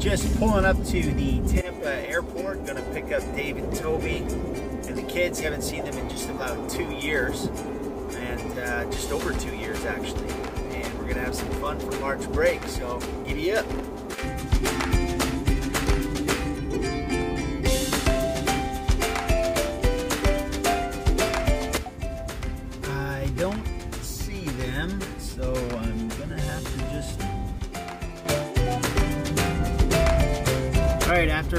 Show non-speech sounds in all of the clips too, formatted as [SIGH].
just pulling up to the Tampa airport. Gonna pick up Dave and Toby and the kids. Haven't seen them in just about two years, and uh, just over two years actually. And we're gonna have some fun for March break. So giddy up.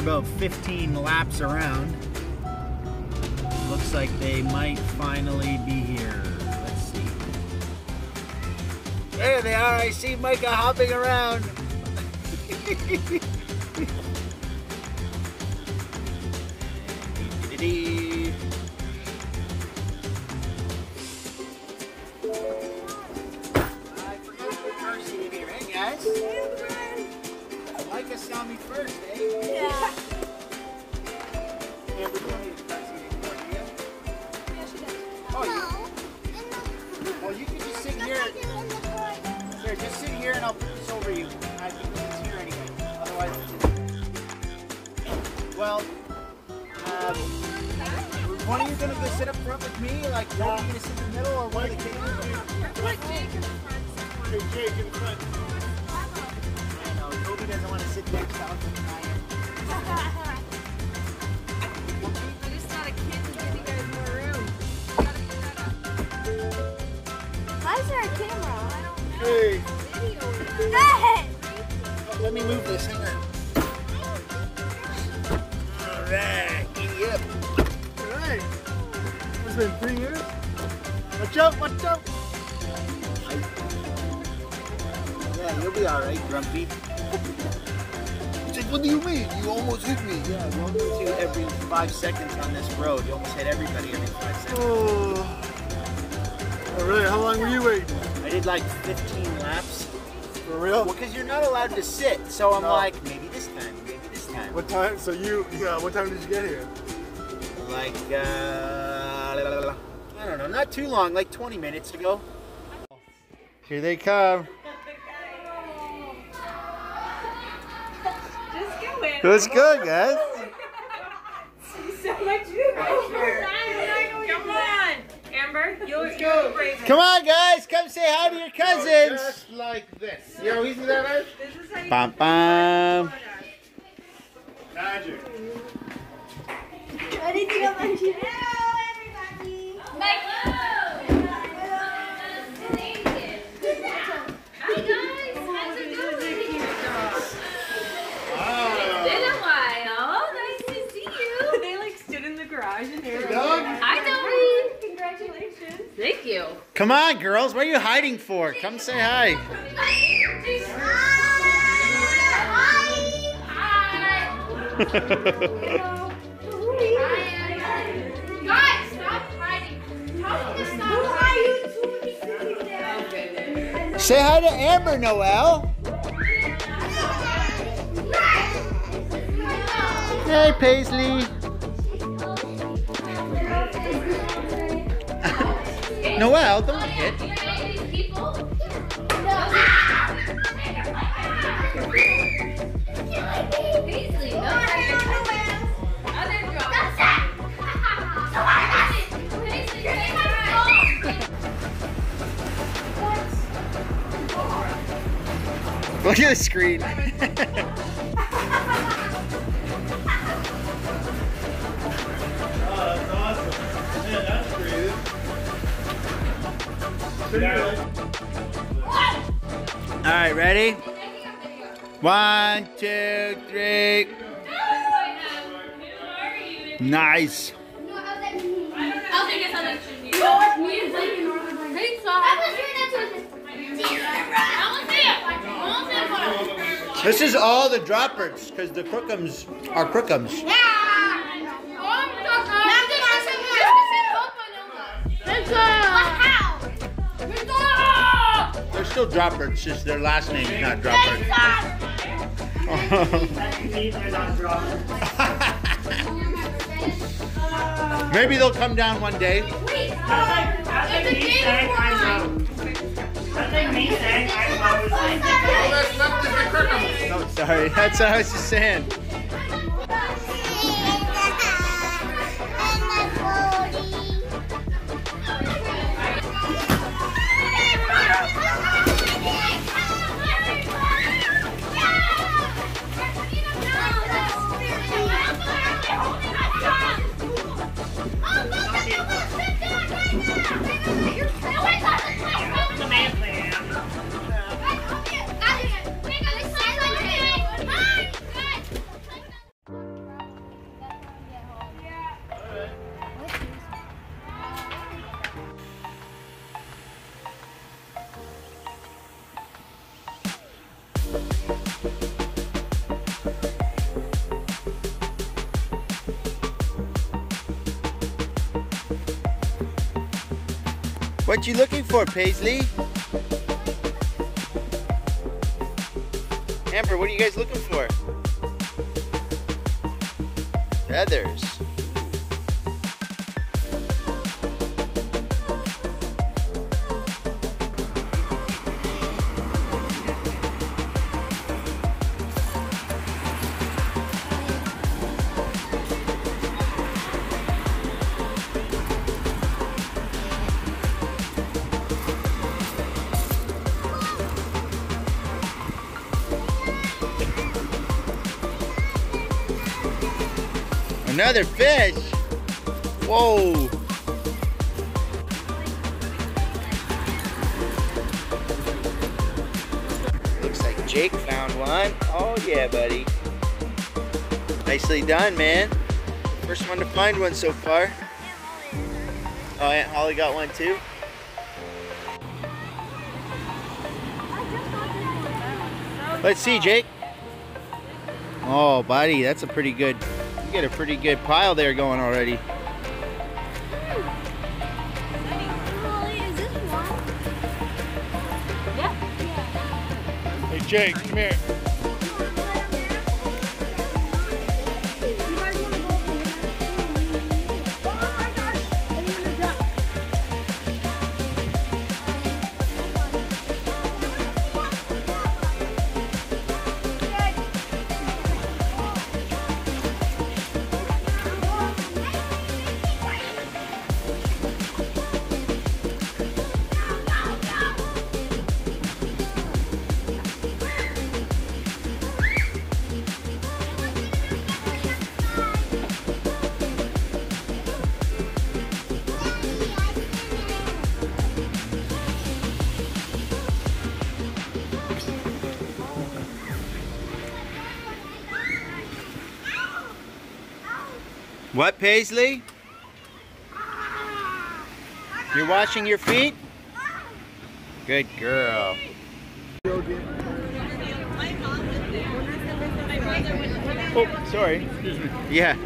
About 15 laps around, looks like they might finally be here. Let's see. There they are, I see Micah hopping around. [LAUGHS] like 15 laps. For real? Well, because you're not allowed to sit, so I'm No. like, maybe this time, maybe this time. What time? So you, yeah, what time did you get here? Like, uh, I don't know, not too long, like 20 minutes ago. Here they come. Just go in. Who's good, guys? so much Come on, Amber. You'll, you'll brave it. Come on, guys, come say hi to your cousins. Just like this. You know, easy that is? This is how you Bum bum. Magic. Anything up on you? Hello, everybody. Hi guys, how's it going? It's been a while. Nice to see you. They like stood in the garage and they were like, Doug? Hi Dobby. Congratulations. Thank you. Come on, girls, what are you hiding for? Come say hi. Guys, stop hiding. Tell me to stop. Say hi to Amber, Noel. Hey, Paisley. [LAUGHS] Noel, don't hit. Look at the screen. That's awesome. Man, that's creative. All right, ready? One, two, three. Nice. This is all the Dropperts because the crookums are crookums. They're still Dropperts, just their last name is not Dropperts. [LAUGHS] Maybe they'll come down one day. Wait, uh, it's a game for Oh, sorry. That's what I was just saying. What you looking for, Paisley? Amber, what are you guys looking for? Feathers. Another fish. Whoa. Looks like Jake found one. Oh yeah, buddy. Nicely done, man. First one to find one so far. Oh, Aunt Holly got one too. Let's see, Jake. Oh, buddy, that's a pretty good, you get a pretty good pile there going already. Hey, Jake, come here. Paisley? You're washing your feet? Good girl. Oh, sorry. Excuse me. Yeah.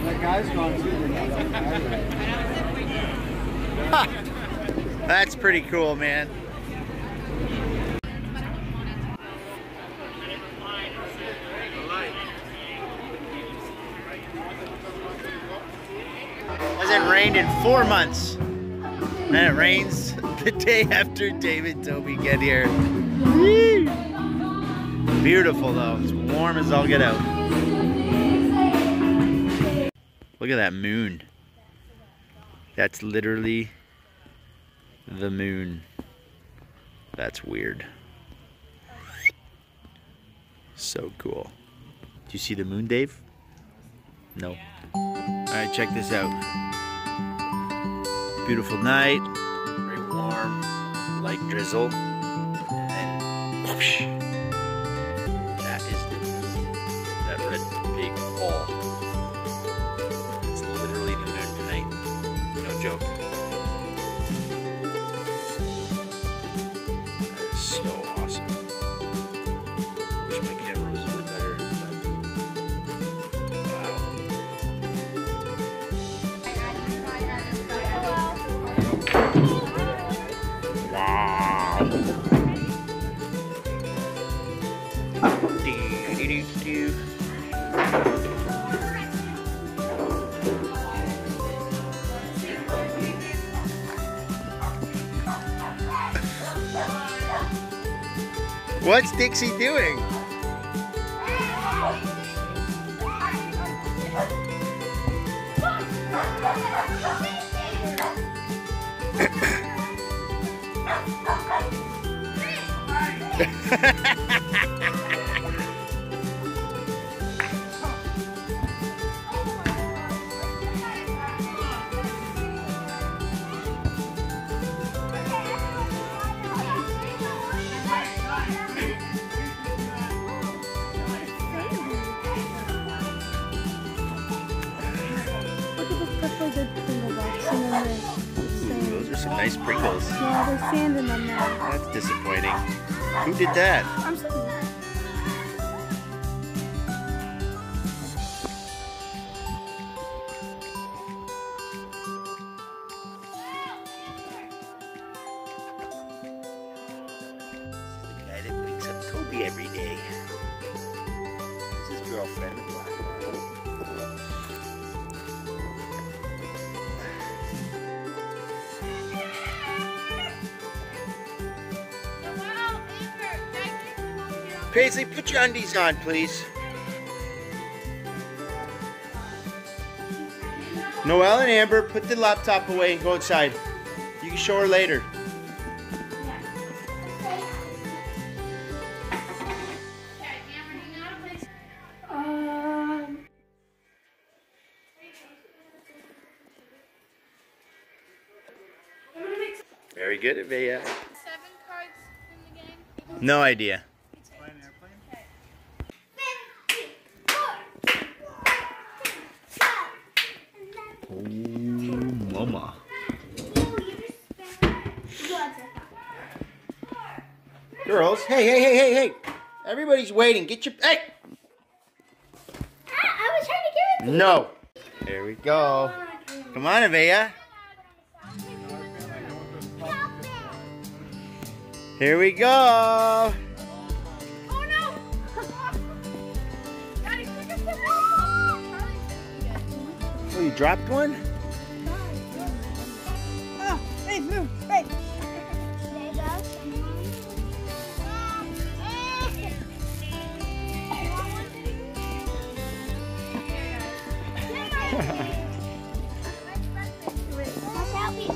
That guy's gone too. That's pretty cool, man. Hasn't rained in four months. And it rains [LAUGHS] the day after David Toby get here. Beautiful though. It's warm as all get out. Look at that moon. That's literally the moon. That's weird. So cool. Do you see the moon, Dave? No. Alright, check this out. Beautiful night. Very warm. Light drizzle. And whoosh. That is the moon. That red big ball. It's literally the moon tonight. No joke. Dixie doing? Put on, please. Noelle and Amber, put the laptop away and go outside. You can show her later. Um, Very good, Avea. Seven cards in the game. No idea. Hey, hey, hey, hey, hey. Everybody's waiting. Get your. Hey! Ah, I was trying to give it No. There we go. Come on, Avea. Here we go. Oh no! [LAUGHS] Daddy, pick up the ball! Oh, you dropped one? oh, hey, move, hey. [LAUGHS] There you go.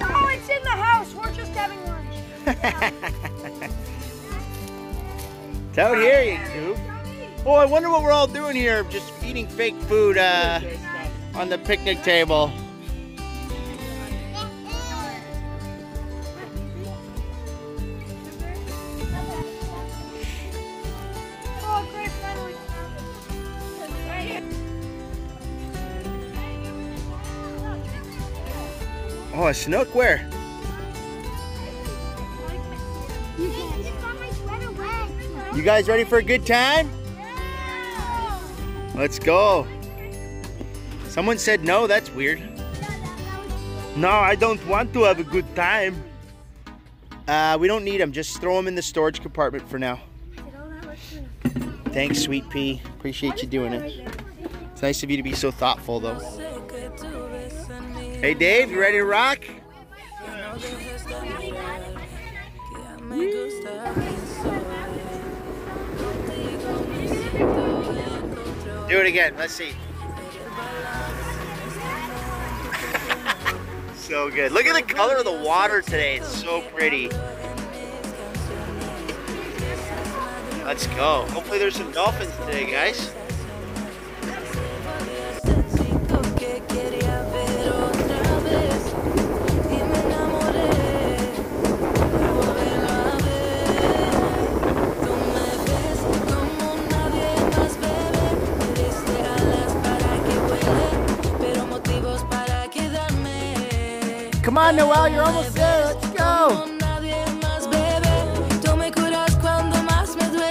Oh, it's in the house. We're just having lunch. [LAUGHS] It's out here, you goof. Oh, I wonder what we're all doing here. Just eating fake food uh, on the picnic table. Oh, a snook? Where? You guys ready for a good time? Let's go. Someone said no, that's weird. No, I don't want to have a good time. Uh, we don't need them. Just throw them in the storage compartment for now. Thanks, Sweet Pea. Appreciate you doing it. It's nice of you to be so thoughtful, though. Hey, Dave, you ready to rock? Do it again. Let's see. so good. Look at the color of the water today. It's so pretty. Let's go. Hopefully there's some dolphins today, guys. Come on, Noel, you're almost there. Let's go.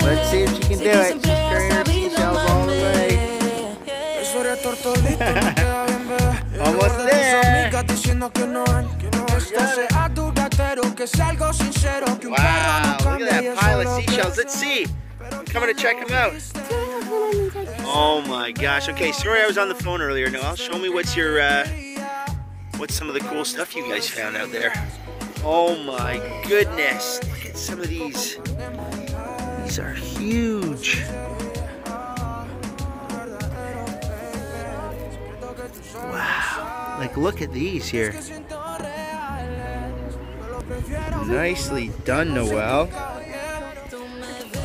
Let's see if she can do it. She's carrying all the way. [LAUGHS] Almost there. Wow, look at that pile of seashells. Let's see. I'm coming to check them out. Oh my gosh. Okay, sorry I was on the phone earlier. Noel, show me what's your, uh, what's some of the cool stuff you guys found out there. Oh my goodness. Look at some of these. These are huge. Wow. Like, look at these here. Nicely done, Noel.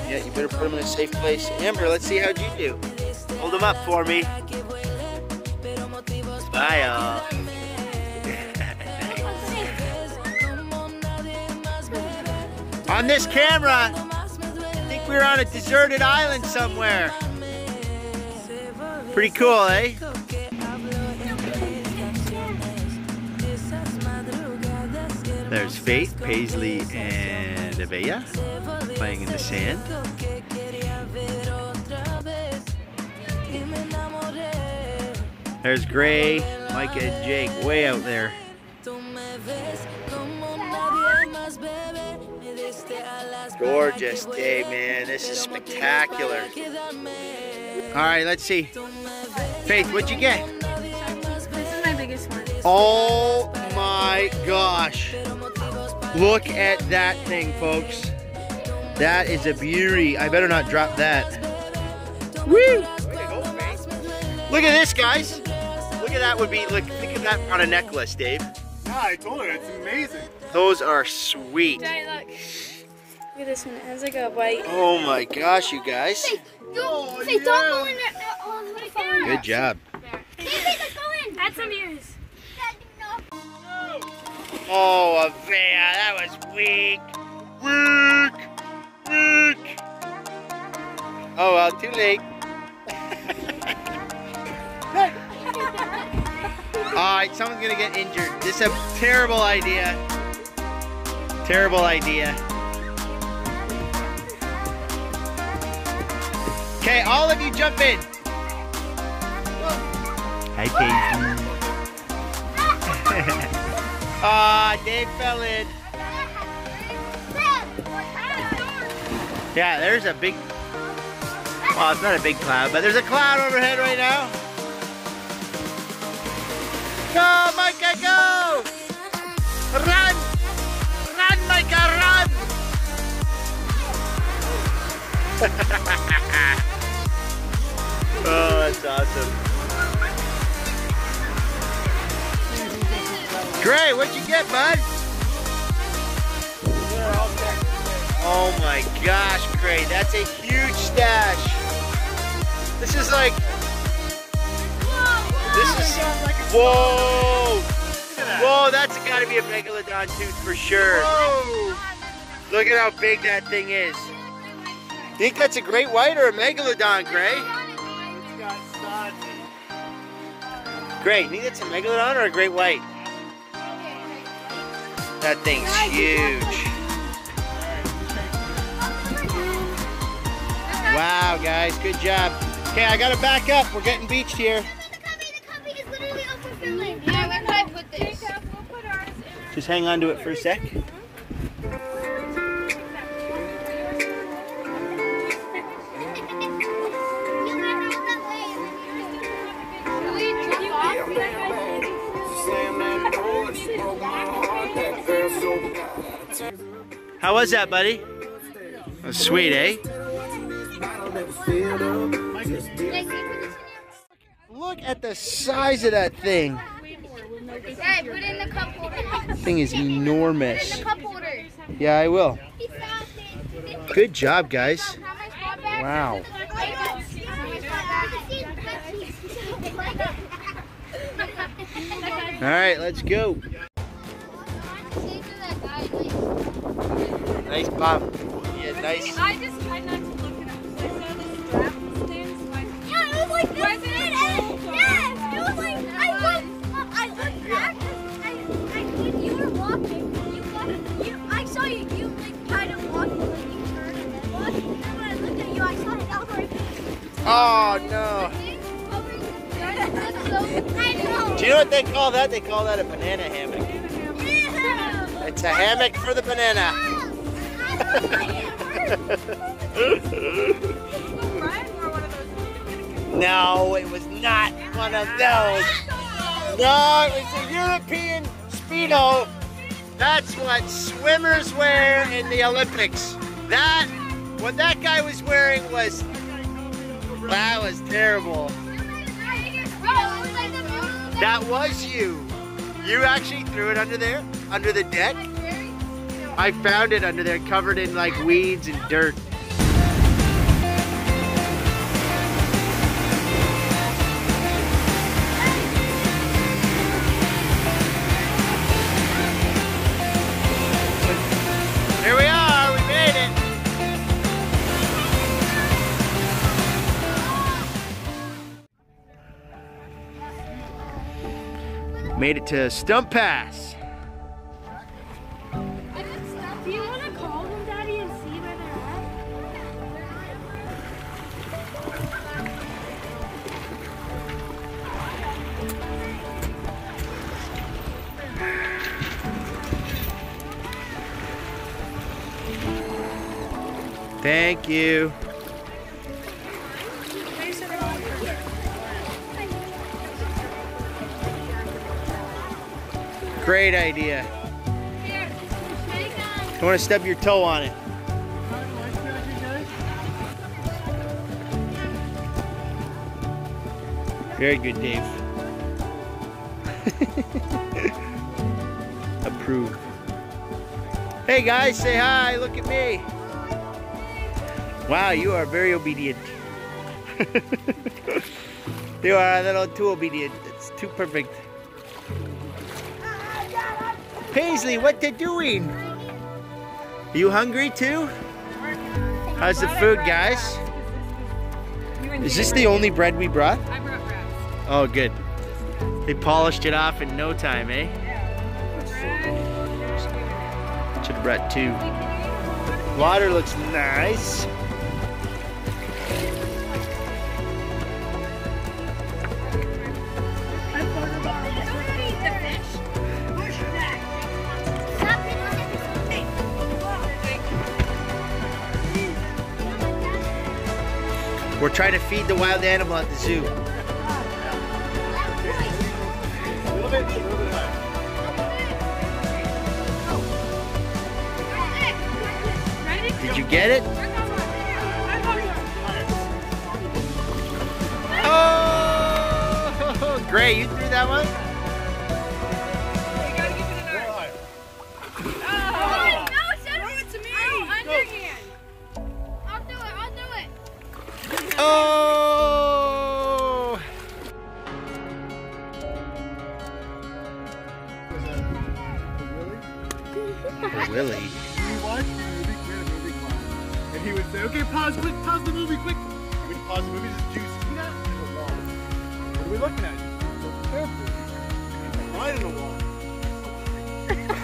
Yeah, you better put them in a safe place. Amber, let's see how'd you do. Hold them up for me. Bye, y'all. On this camera, I think we were on a deserted island somewhere. Pretty cool, eh? There's Faith, Paisley, and Avea playing in the sand. There's Gray, Micah, and Jake way out there. Gorgeous day, man. This is spectacular. All right, let's see. Faith, what'd you get? This is my biggest one. Oh my gosh. Look at that thing, folks. That is a beauty. I better not drop that. Woo! Look at this, guys. Look at that would be, look, think of that on a necklace, Dave. Yeah, I told her, it's amazing. Those are sweet. Daddy, look. Look at this one. It has like a white. Oh my gosh, you guys. Don't, oh, say, don't go in there. Oh, let me. Good job. Hey, let's. Add some ears. Oh, Avea, that was weak. Weak. Weak. Oh, well, too late. [LAUGHS] Alright, someone's gonna get injured. This is a terrible idea. Terrible idea. Okay, all of you jump in. Hi, Paisley. Ah, Dave fell in. Yeah, there's a big. Well, it's not a big cloud, but there's a cloud overhead right now. Go, Micah, go! Run! Run, Micah, run! [LAUGHS] oh, that's awesome. Gray, what'd you get, bud? Oh my gosh, Gray, that's a huge stash. This is like, this is, whoa! Whoa, that's gotta be a megalodon tooth for sure. Look at how big that thing is. Think that's a great white or a megalodon, Gray? Gray, think that's a megalodon or a great white? That thing's huge. Wow, guys, good job. Okay, I gotta back up. We're getting beached here. Yeah, where can I put this? Just hang on to it for a sec. How was that, buddy? That was sweet, eh? Look at the size of that thing. Dad, put in the cup holder. Thing is enormous. In the cup holder. Yeah, I will. He found it. Good job, guys. How much brought back? Wow. All right, let's go. Nice bomb. Yeah, nice. I just tried not to look at it because I saw this strap thing, so I Yeah, it was like this President big, and- Yes, it was like I looked, I looked back. I, I, when you were walking, you got, you, I saw you. You like kind of walking, like you turned and then walked. And then when I looked at you, I saw it over. Oh no. Do you know what they call that? They call that a banana hammock. It's a hammock for the banana. [LAUGHS] No, it was not one of those. No, it's a European Speedo. That's what swimmers wear in the Olympics. That, what that guy was wearing was, that was terrible. That was you. You actually threw it under there, under the deck. I found it under there covered in like weeds and dirt. Made it to Stump Pass. Do you want to call them, Daddy, and see where they're at? Thank you. Great idea. Don't want to stub your toe on it. Very good, Dave. [LAUGHS] Approve. Hey guys, say hi. Look at me. Wow, you are very obedient. [LAUGHS] you are a little too obedient. It's too perfect. Paisley, what they doing? You hungry too? How's the food, guys? Is this the only bread we brought? I brought wraps. Oh, good. They polished it off in no time, eh? Should have brought two. Water looks nice. We're trying to feed the wild animal at the zoo. Did you get it? Oh, [LAUGHS] Gray, you threw that one? Pause, quick, pause the movie, quick. We'd pause the movie, just juice. See that? The wall. What are we looking at? He's right in the wall. [LAUGHS]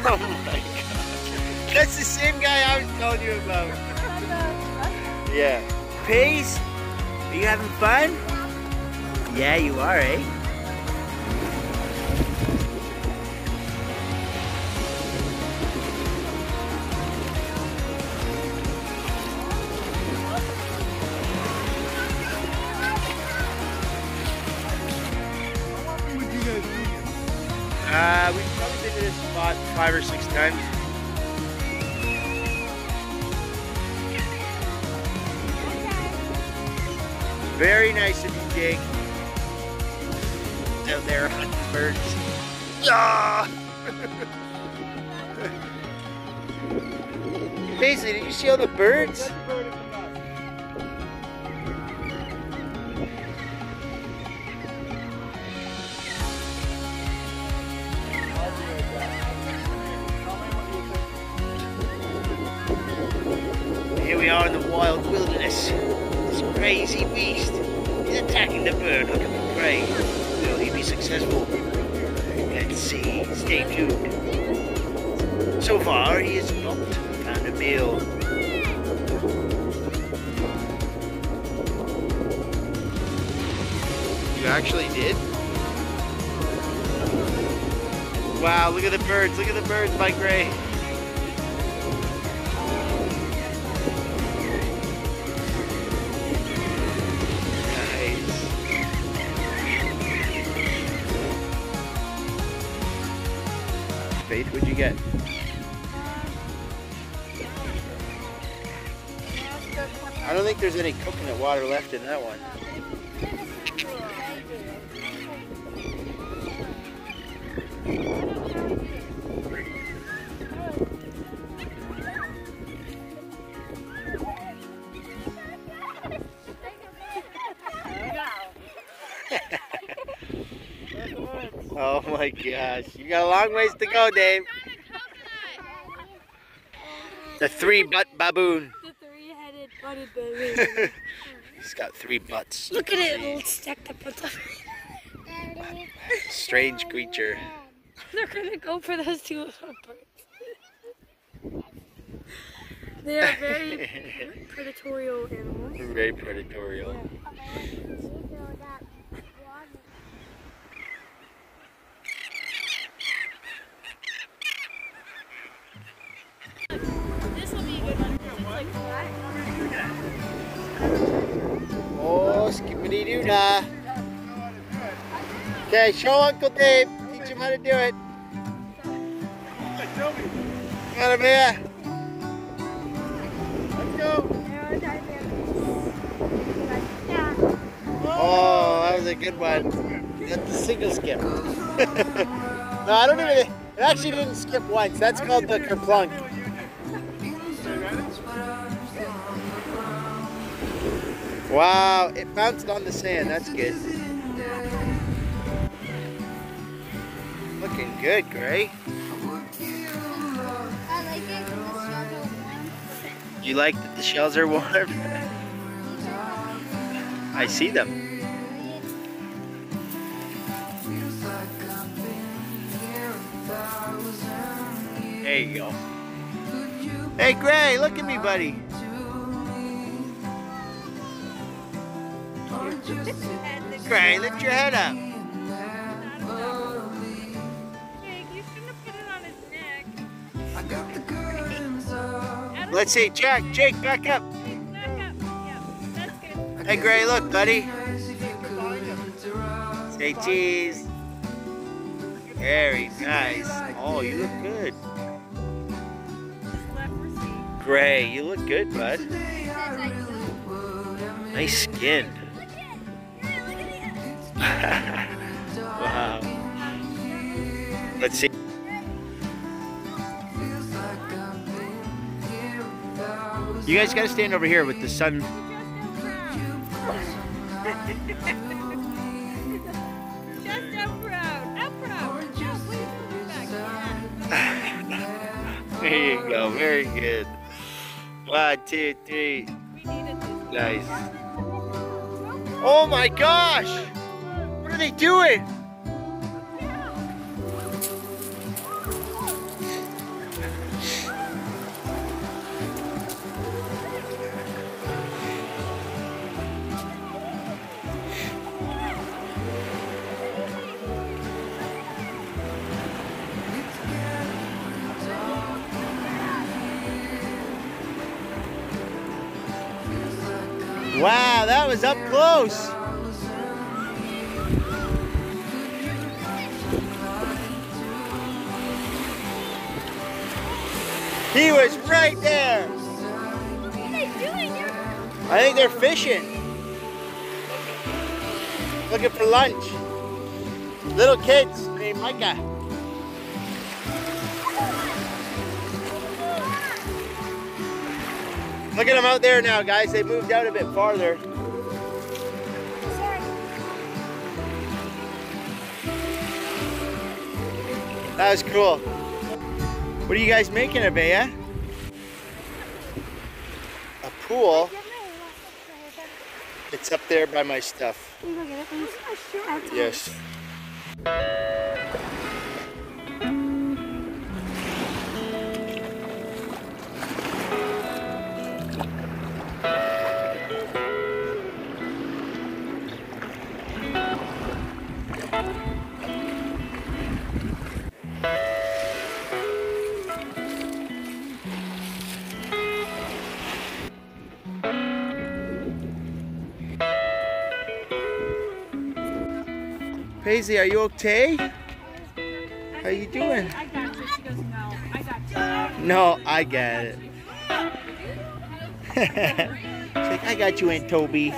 Oh my god. That's the same guy I was telling you about. [LAUGHS] Yeah. Pace, are you having fun? Yeah, you are, eh? Paisley, did you see all the birds? Oh my gosh. You got a long ways to go, Dave. The three butt baboon. The three-headed bunny [LAUGHS] baby. He's got three butts. Look at it, stacked up on top. Strange creature. They're gonna go for those two little birds. They are very [LAUGHS] predatorial animals. Very predatorial. This will be a good one because it's like flat. Oh, skippity doo dah. Okay, show Uncle Dave. Teach him how to do it. Got him here. Let's go. Oh, that was a good one. That's the single skip. [LAUGHS] no, I don't even. It actually didn't skip once. That's called the kerplunk. Wow, it bounced on the sand. That's good. Looking good, Gray. I like it when the shells are warm. You like that the shells are warm? I see them. There you go. Hey, Gray, look at me, buddy. Gray, lift your head up. Jake, you shouldn't have put it on his neck. Let's see, Jack, Jake, back up. Back up. Yeah, that's good. Hey, Gray, look, buddy. Say cheese. Very nice. Oh, you look good. Gray, you look good, bud. Nice skin. Wow. Let's see. You guys gotta stand over here with the sun. Just out proud. Out proud. Yeah, please move [LAUGHS] There you go. Very good. One, two, three. We needed this. Nice. Oh my gosh! Are they doing? Wow, that was up close. He was right there. What are they doing? I think they're fishing. Looking for lunch. Little kids named Micah. Look at them out there now, guys. They moved out a bit farther. That was cool. What are you guys making of it, yeah? A pool? It's up there by my stuff. Look at it, please. Yes. Paisley, are you okay? How you doing? I got this. She goes, no, I got you. No, I get it. [LAUGHS] She's like, I got you, Aunt Toby.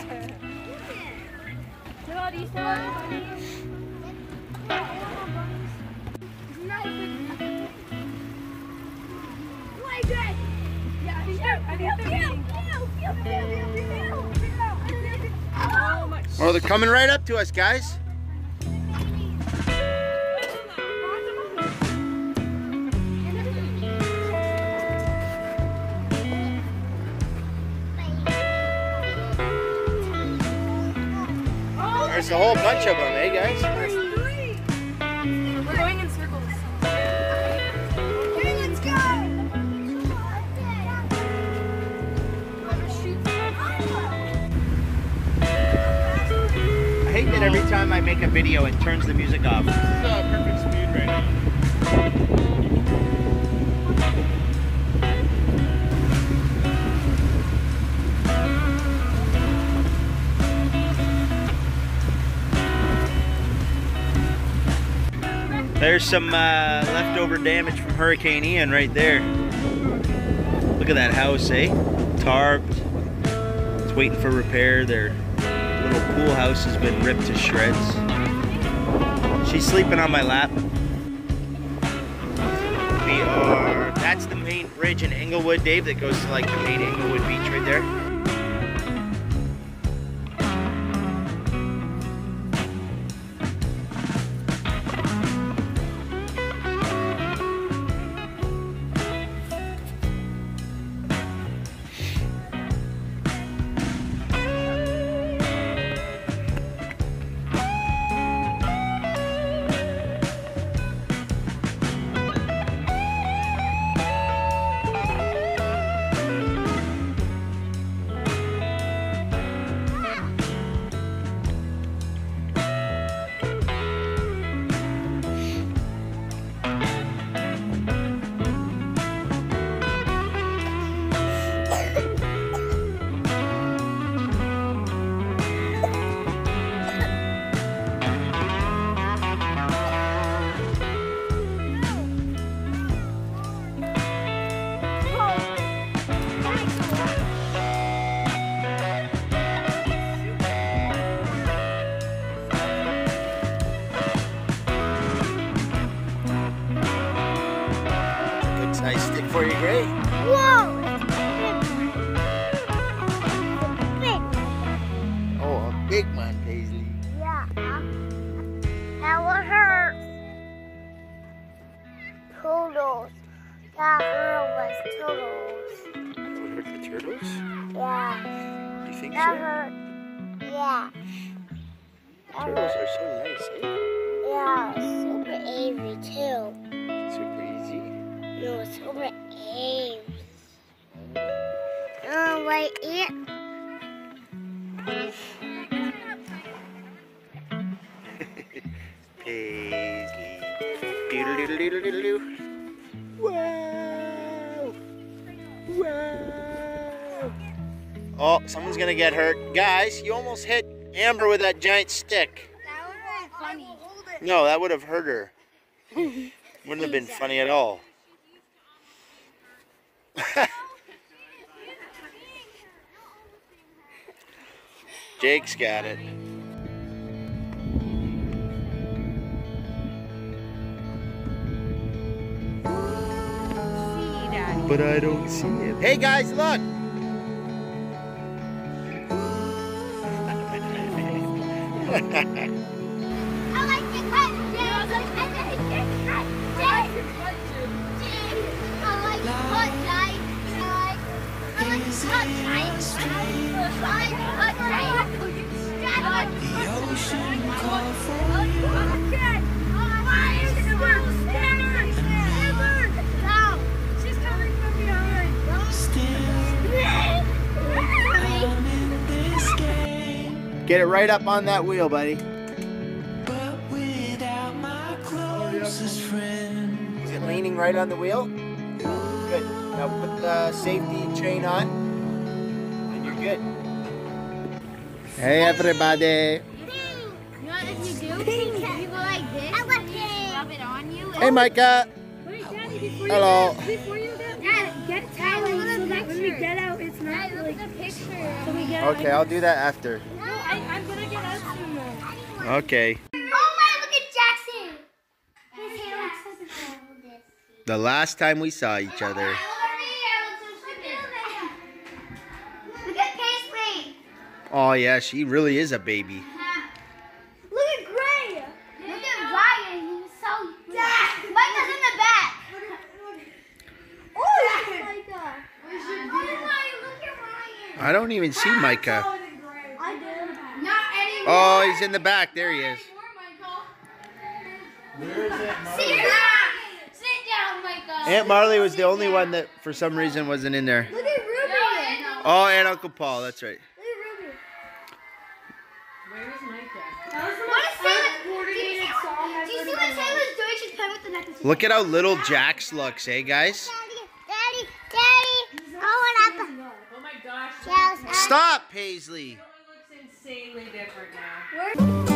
Oh, they're coming right up to us, guys. There's a whole bunch of them, eh, guys? We're going in circles. I hate that every time I make a video, it turns the music off. There's some uh, leftover damage from Hurricane Ian right there. Look at that house, eh? Tarped. It's waiting for repair. Their little pool house has been ripped to shreds. She's sleeping on my lap. We are, that's the main bridge in Englewood, Dave, that goes to like the main Englewood beach right there. Someone's gonna get hurt. Guys, you almost hit Amber with that giant stick. That was funny. No, that would have hurt her. Wouldn't have been funny at all. [LAUGHS] Jake's got it. But I don't see it. Hey guys, look! The ocean call for you. Get it right up on that wheel, buddy. Is it leaning right on the wheel? Good. Now put the safety chain on, and you're good. Hey, everybody. You know if you do? You go like this, and you rub it on you. Hey, Micah. Wait, Daddy, before Hello. you get, before you get, get towels so that when we get out, it's not like. So we get out. Okay, I'll do that after. Good. Oh the last time we saw each other. Look at Paisley. Oh yeah, she really is a baby. Uh-huh. Look at Gray. Look at Ryan. He's so. Micah's in the back. Oh, Micah. Oh my, look at Ryan. I don't even see Micah. I did. Not anymore. Oh, he's in the back. There he is. Sit down. Sit down, Micah. Aunt Marley was the only one that, for some reason, wasn't in there. Look at Ruby. Oh, and Uncle Paul. That's right. Look at Ruby. Where is Micah? What is Taylor? Do you see what- do you see what Taylor's doing? She's playing with the necklace. Look at how little Jax looks, eh, guys? Daddy, Daddy, Daddy. Oh, what? Oh my gosh. Stop, Paisley. Looks insanely different now. It's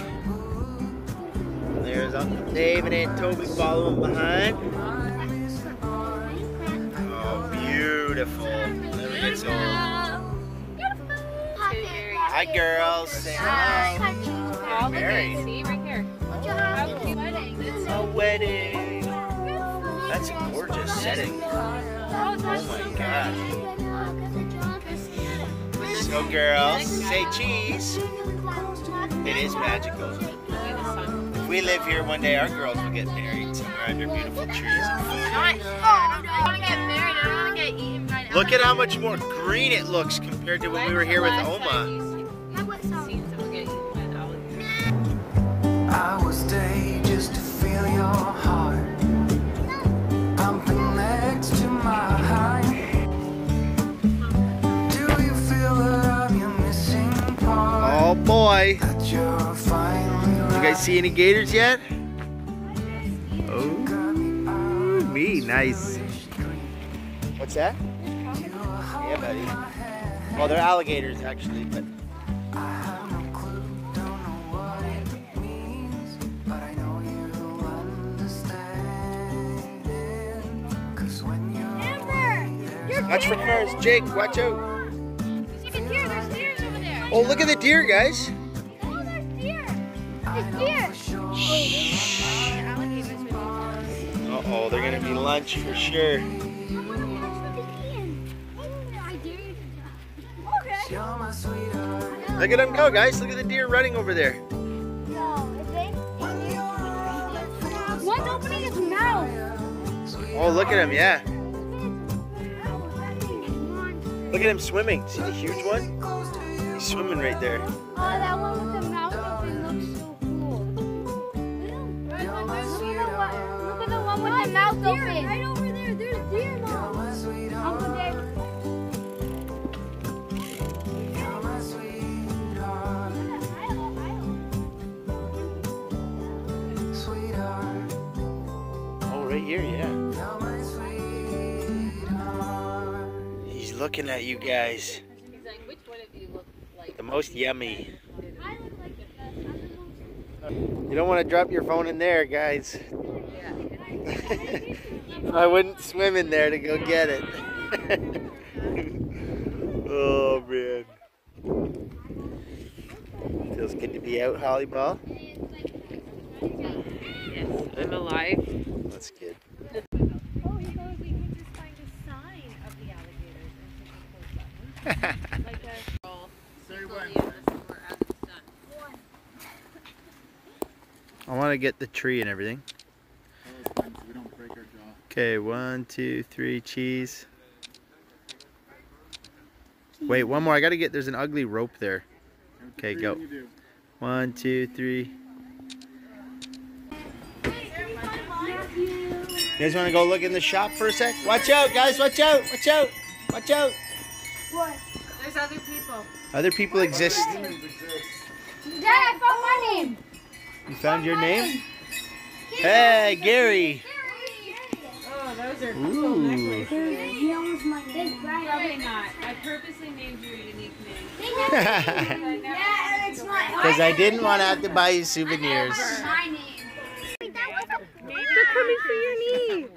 Uncle Dave and Aunt Toby following behind. Oh, beautiful. Never gets old. Hi, girls. Say hello. Married. See right here. A wedding. That's a gorgeous setting. Oh my gosh. So, girls, say cheese. It is magical. If we live here one day, our girls will get married somewhere under beautiful trees and food. Look at how much more green it looks compared to when we were here with Oma. I will stay just to feel your heart pumping next to mine. Do you feel that I'm missing part? Oh boy. That you're finally You guys see any gators yet? Oh, me nice. What's that? Yeah, buddy. Well, they're alligators actually, but I have no clue, don't what it means, but I know you'll understand. 'Cause when you're away, watch for cars. Jake, watch out. Oh, look at the deer, guys. Uh oh, they're gonna be lunch for sure. Look at them go, guys. Look at the deer running over there. One's opening his mouth. Oh, look at him, yeah. Look at him swimming. See the huge one? He's swimming right there. Oh, that one with the one with mouth open. Right over there. There's deer, Mom. My sweetheart, Uncle Dave. you're my sweetheart, sweetheart, Oh, right here, yeah. you're my sweetheart. He's looking at you guys. He's like, which one of you look like? The most yummy. I look like the best. I'm the most. You don't want to drop your phone in there, guys. Yeah. [LAUGHS] I wouldn't swim in there to go get it. [LAUGHS] oh man. Feels good to be out, Hollyball. Yes, I'm alive. That's good. [LAUGHS] I want to get the tree and everything. Okay, one, two, three, cheese. Wait, one more. I gotta get. There's an ugly rope there. Okay, go. when you do. One, two, three. You guys want to go look in the shop for a sec? Watch out, guys! Watch out! Watch out! Watch out! What? There's other people. Other people exist. Exist. Dad, I found my name. You found your name? Hey, Gary. Oh, those are Ooh. necklaces. He almost my name. Probably not. I purposely named you a unique name. [LAUGHS] Because Yeah, it's my. I didn't want to have to buy you souvenirs. My. They're coming for your knee.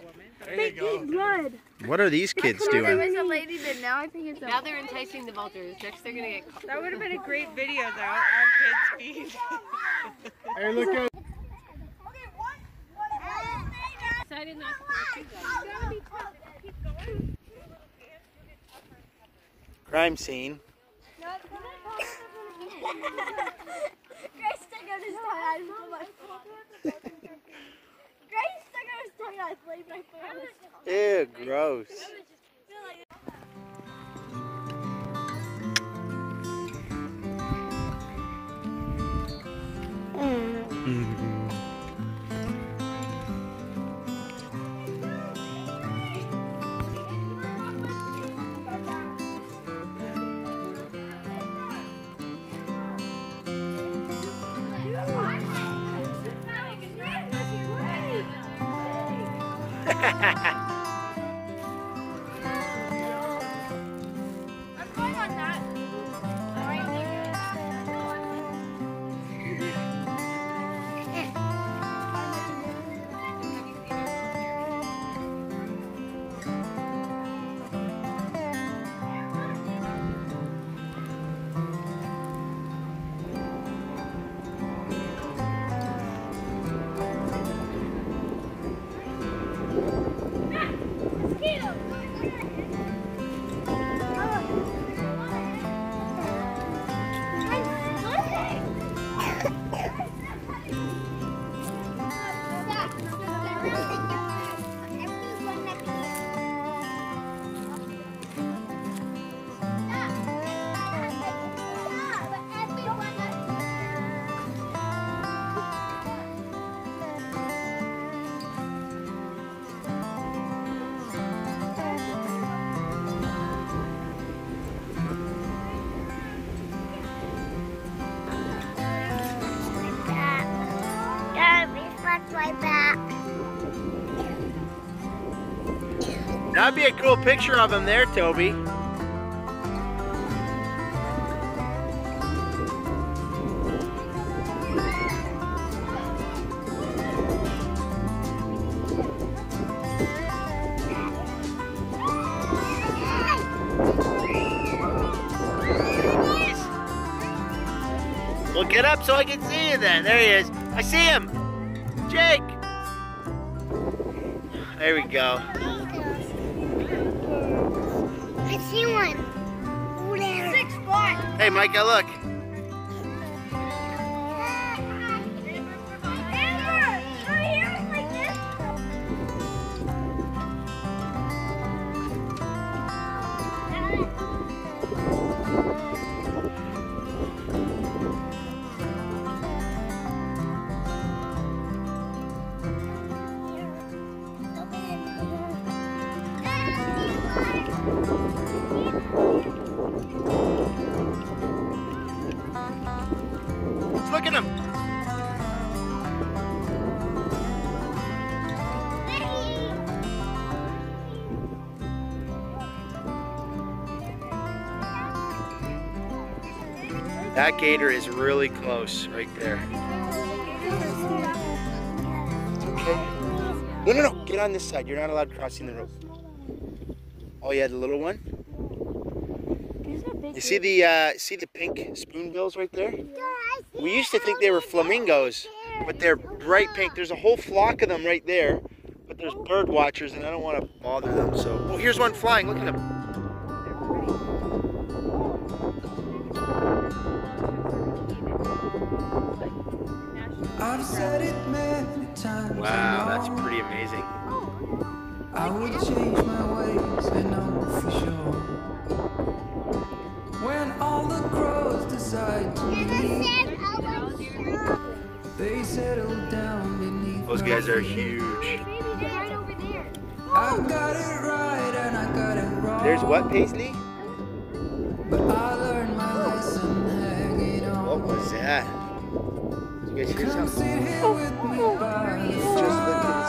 There you go. Blood. What are these kids doing? was a lady, but now I think it's Now they're enticing the vultures. Next, they're gonna get caught. That would have been a great video, though. Our kids feed. Hey, look out. Decided not to pursue them. Crime scene. [LAUGHS] Grace stuck out his tongue. I pulled my foot. Grace stuck out his tongue. I played my foot on his tongue. Ew, gross. A cool picture of him there, Toby. Well, get up so I can see you then. There he is. I see him. Jake. There we go. Hey, Micah, look. That gator is really close right there. Okay. No, no, no. Get on this side. You're not allowed crossing the road. Oh, yeah, the little one. You see the uh, see the pink spoonbills right there? We used to think they were flamingos, but they're bright pink. There's a whole flock of them right there, but there's bird watchers, and I don't want to bother them. So, oh, here's one flying. Look at him. I've said it many times. Wow, that's pretty amazing. I would change my ways, I know for sure. When all the crows decide to leave, they settle down beneath. Those guys are huge. I've got it right and I got it wrong. There's what, Paisley? But I learned my lesson hanging on. What was that? Just lifted his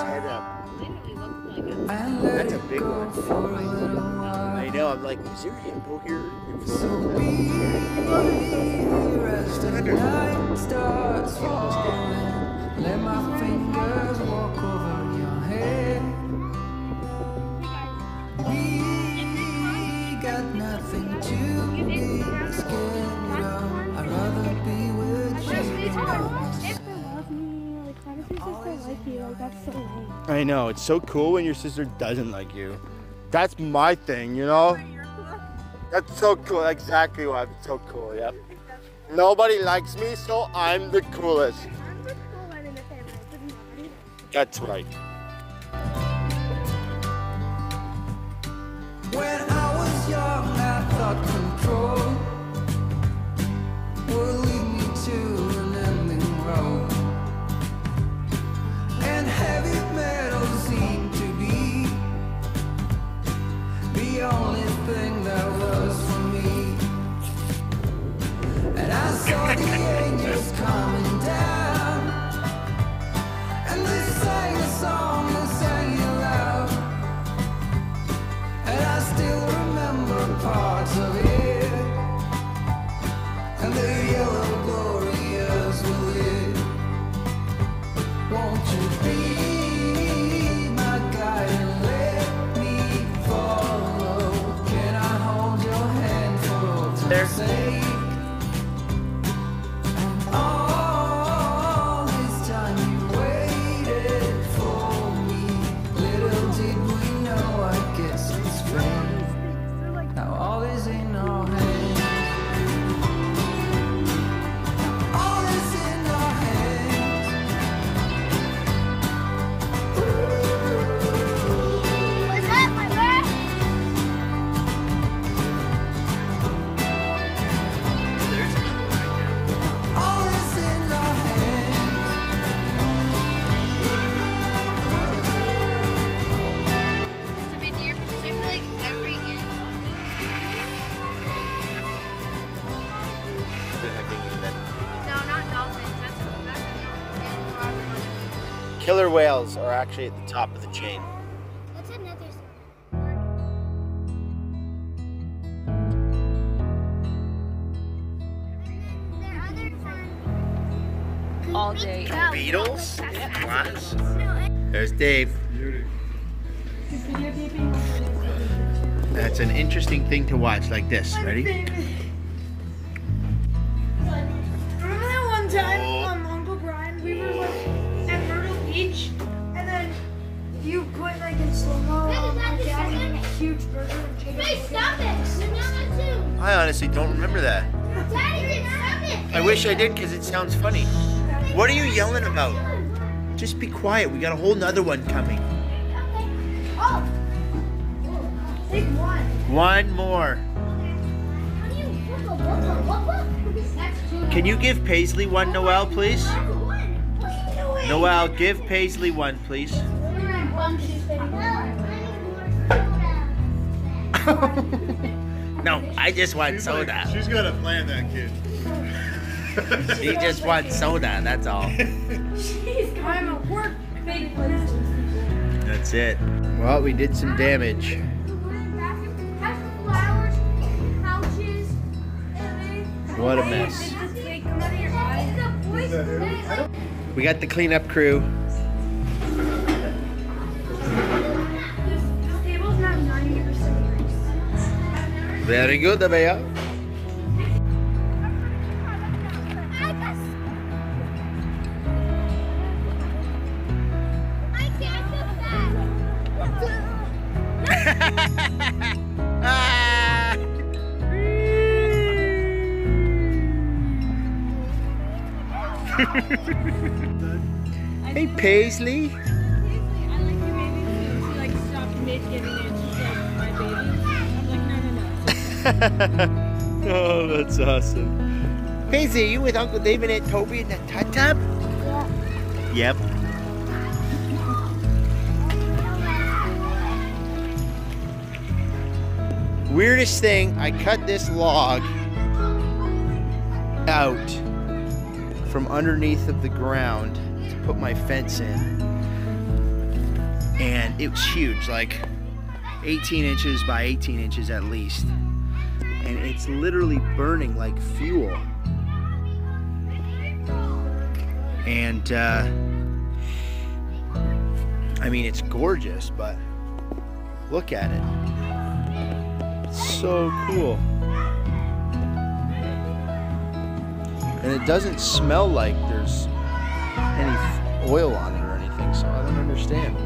head up. That's a big one. I know, I'm like, is there a hippo here? So be. Let my fingers you. I know, it's so cool when your sister doesn't like you. That's my thing, you know? That's so cool. Exactly why it's so cool, yep. Nobody likes me, so I'm the coolest. That's right. When I was young, I thought control whales are actually at the top of the chain. That's all day. Beetles? Glass? There's Dave. That's an interesting thing to watch like this. Ready? Stop it! Banana too. I honestly don't remember that. Daddy, stop it. I wish I did because it sounds funny. What are you yelling about? Just be quiet. We got a whole nother one coming. Oh. oh Big one. One more. Can you give Paisley one, Noel, please? That's one. What are you doing? Noel, give Paisley one, please. No, I just want She's like- soda. she's got a plan, that kid. She just wants soda, that's all. I'm a work big one. That's it. Well, we did some damage. What a mess. Wait, come out of your eye. We got the cleanup crew. Very good, Abaya. I can't do that. Ah! hey, Paisley. [LAUGHS] Oh, that's awesome. Paisley, you with Uncle David and Toby in the tub tub? Yep. Weirdest thing, I cut this log out from underneath of the ground to put my fence in. And it was huge, like 18 inches by 18 inches at least. And it's literally burning like fuel. And uh, I mean, it's gorgeous, but look at it. It's so cool. And it doesn't smell like there's any oil on it or anything, so I don't understand.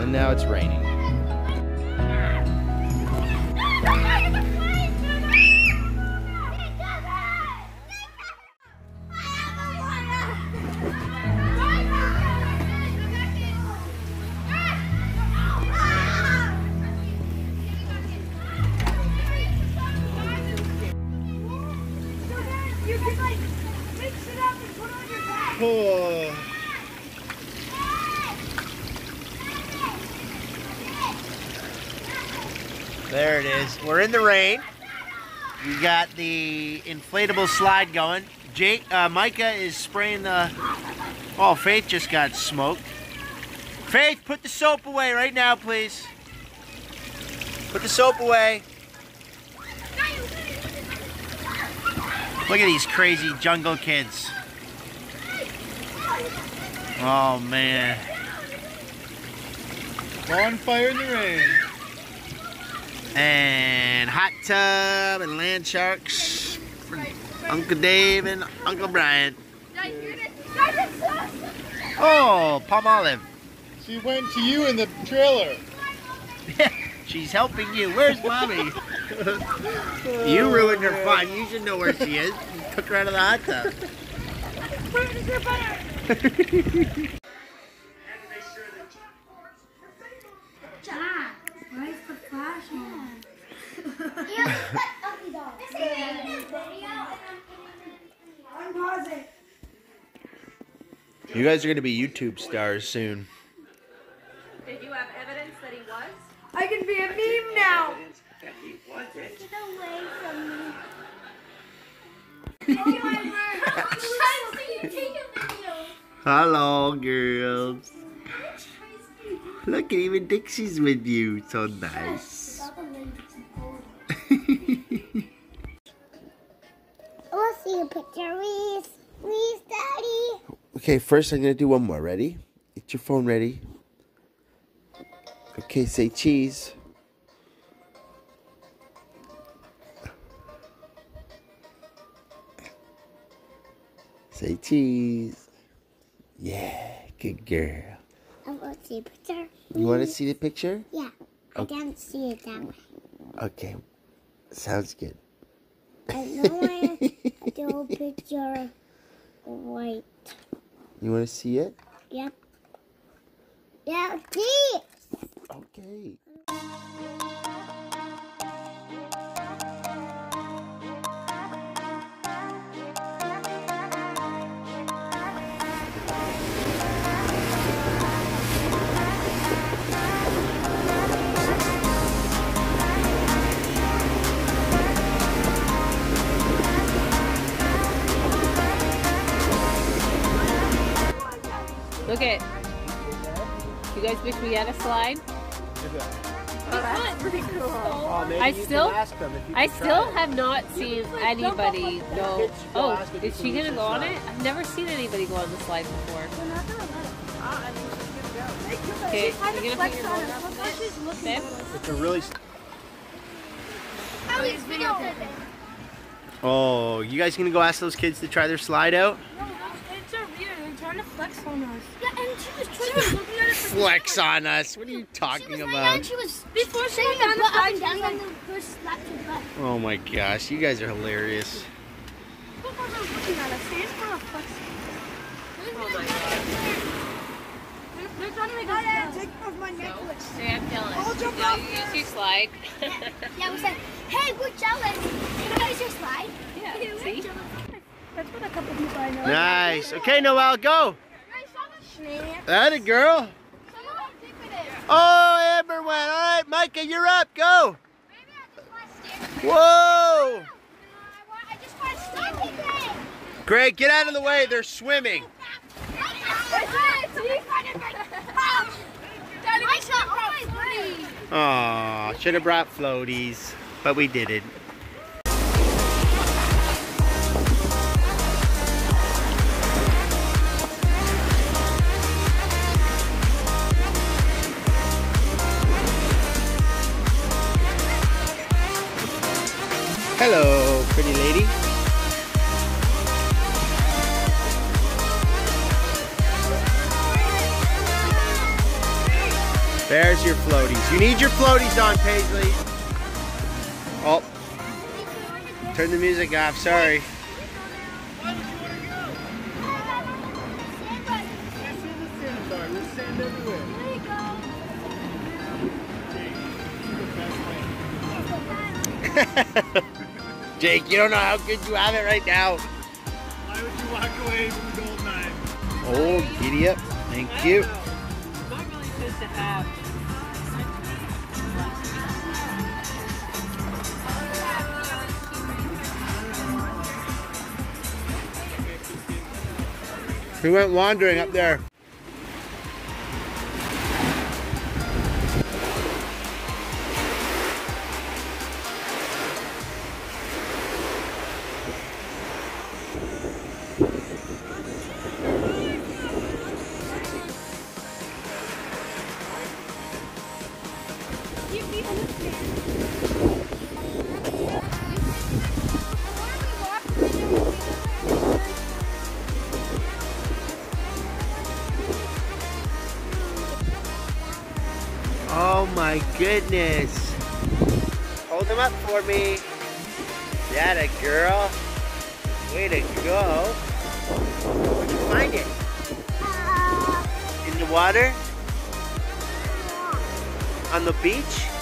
And now it's raining. We're in the rain. We got the inflatable slide going. Jake, uh, Micah is spraying the. Oh, Faith just got smoked. Faith, put the soap away right now, please. Put the soap away. Look at these crazy jungle kids. Oh man. Bonfire in the rain. And hot tub and land sharks for Uncle Dave and Uncle Brian. Oh, Palmolive. She went to you in the trailer. [LAUGHS] She's helping you. Where's mommy? you ruined her fun. You should know where she is. You took her out of the hot tub. Where's [LAUGHS] You guys are gonna be YouTube stars soon. Did you have evidence that he was? I can be a meme now. Get away from me. oh my word. I'm trying to take a video. Hello, girls. Look, even Dixie's with you. So nice. Want see a picture, please. Please, Daddy. Okay, first I'm gonna do one more. Ready? Get your phone ready. Okay, say cheese. Say cheese. Yeah, good girl. I want to see a picture. You want to see the picture? Yeah. I can't see it that way. Okay, sounds good. [LAUGHS] I know I do a picture. Wait. You want to see it? Yep. Yeah, see. Okay. Wish we had a slide? I still, I still have not seen anybody go. Oh, is she gonna go on it? I've never seen anybody go on the slide before. Okay, you're gonna put your phone up on it? Babe? It's a really. Oh, oh, you guys gonna go ask those kids to try their slide out? No, those kids are weird. They're trying to flex on us. Yeah, and she was trying to looking at it for Flex on us. What are you She talking was about? she was before she went down the up and down and the first slapped her butt. Oh my gosh, you guys are hilarious. Look how they're looking at us. Oh. My god. They're, they're trying to make us take off my necklace. See, I'm jealous. Hold your Yeah, breath. you slide. Yeah, we said, hey, we're jealous. Can I use your slide? yeah, we're see? That's what a couple people I know. Nice. Okay, Noel, go. Schnee. That a girl. Someone how deep it is. Oh, Amber went. All right, Micah, you're up. Go. Whoa. Greg, get out of the way. They're swimming. Aw, should have brought floaties, but we didn't. Hello, pretty lady. There's your floaties. You need your floaties on, Paisley. Oh, turn the music off. Sorry. There's sand everywhere. Jake, you don't know how good you have it right now. Why would you walk away from the gold mine? Oh, giddy up. Thank you. Not really supposed to have. We went wandering up there. Oh my goodness. Hold them up for me. That a girl. Way to go. Where'd you find it? In the water? On the beach?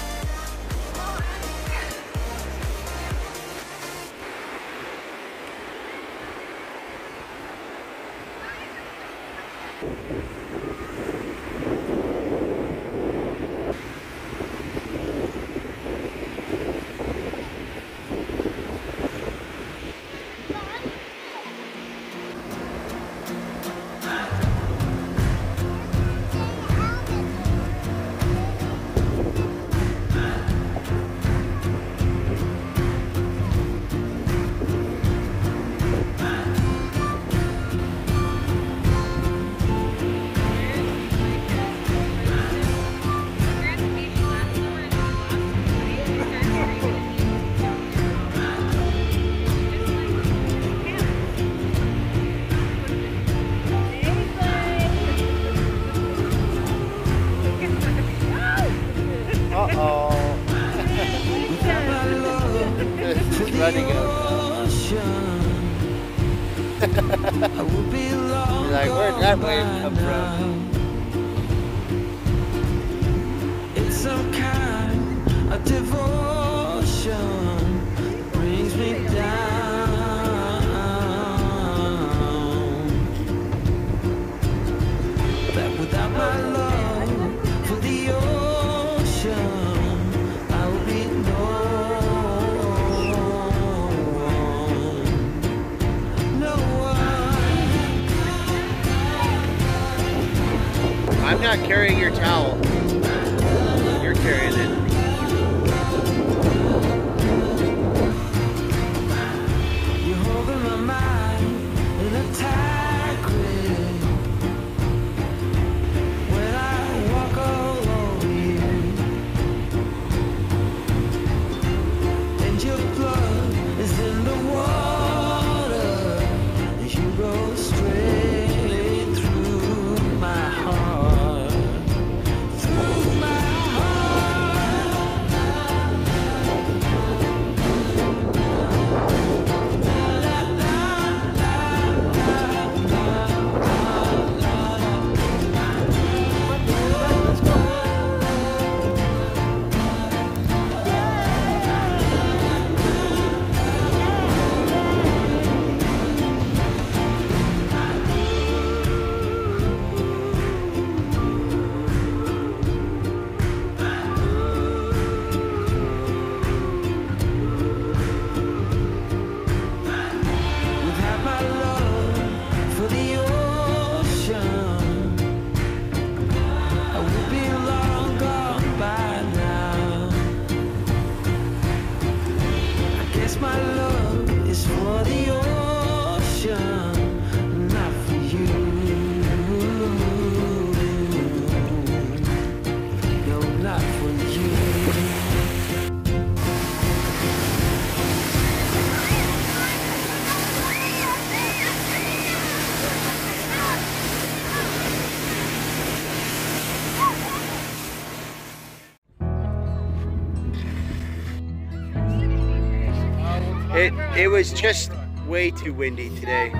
It was just way too windy today.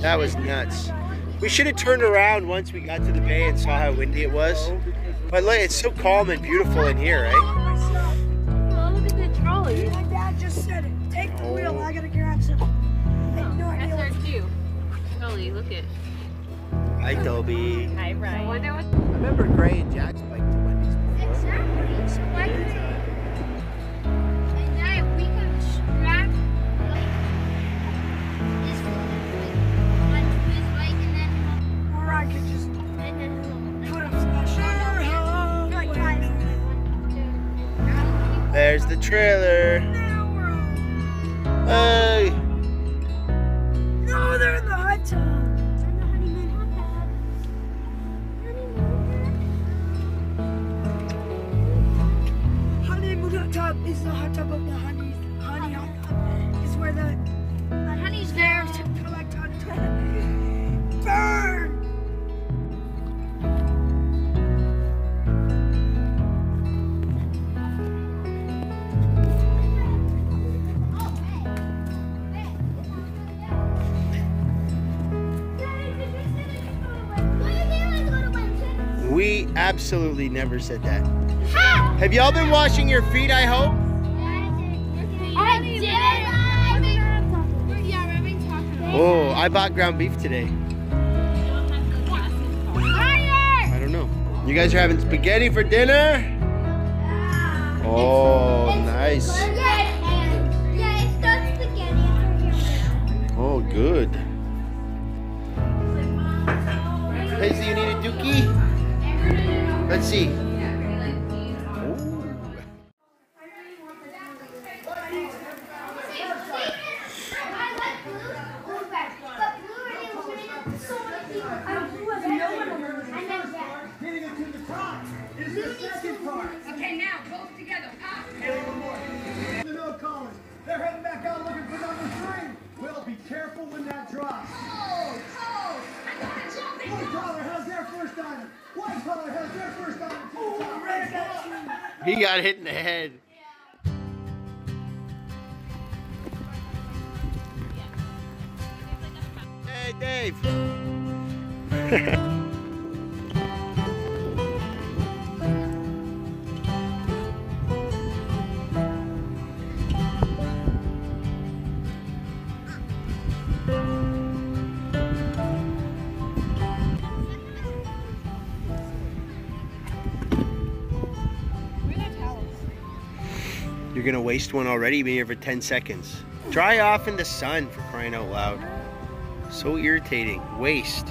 That was nuts. We should have turned around once we got to the bay and saw how windy it was. But look, it's so calm and beautiful in here, right? Never said that. Have y'all been washing your feet, I hope? I did. Yeah, we're having. Oh, I bought ground beef today. I don't know. You guys are having spaghetti for dinner? Oh, nice. Dave. You're gonna waste one already? Been here for 10 seconds. Dry off in the sun for crying out loud. So irritating. Waste.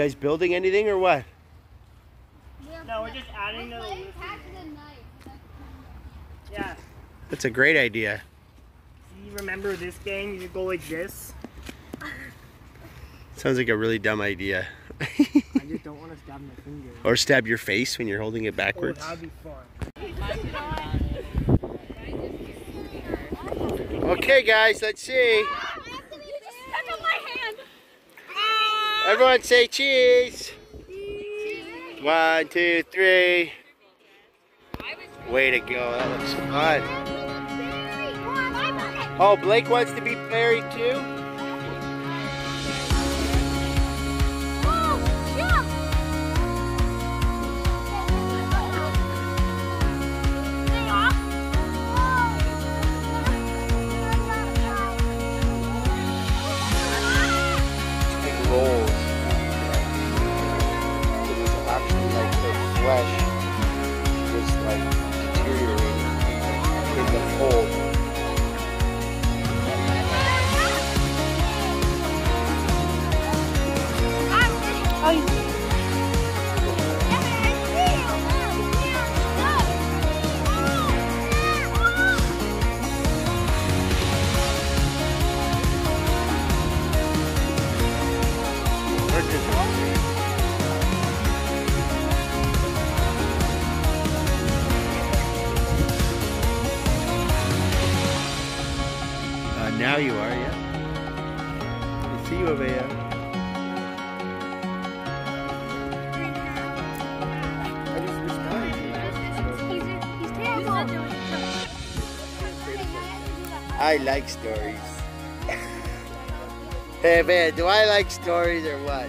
Guys building anything or what? No, we're just adding to the list. Yeah. That's a great idea. Do you remember this game? You go like this. Sounds like a really dumb idea. I just don't want to stab my finger. or stab your face when you're holding it Oh, backwards. that'd be fun. Okay, guys, let's see. Everyone say cheese. One, two, three. Way to go. That looks fun. Oh, Blake wants to be married too? Hey man, do I like stories or what?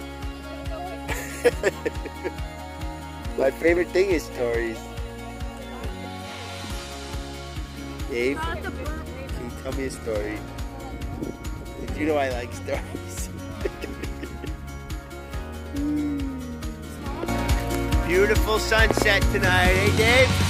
[LAUGHS] My favorite thing is stories. Dave, can you tell me a story? Did you know I like stories? [LAUGHS] Beautiful sunset tonight, eh Dave?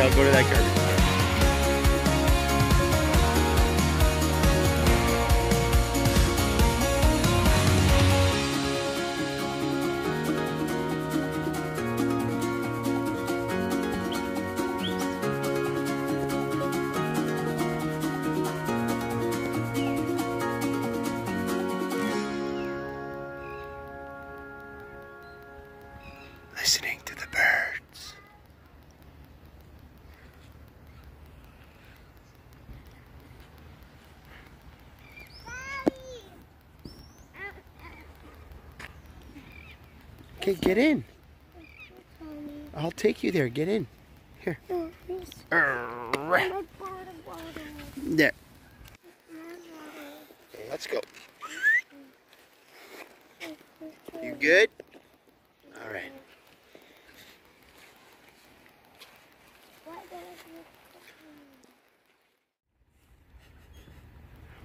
I'll go to that garbage Okay, get in. I'll take you there. Get in. Here. There. Let's go. You good? All right.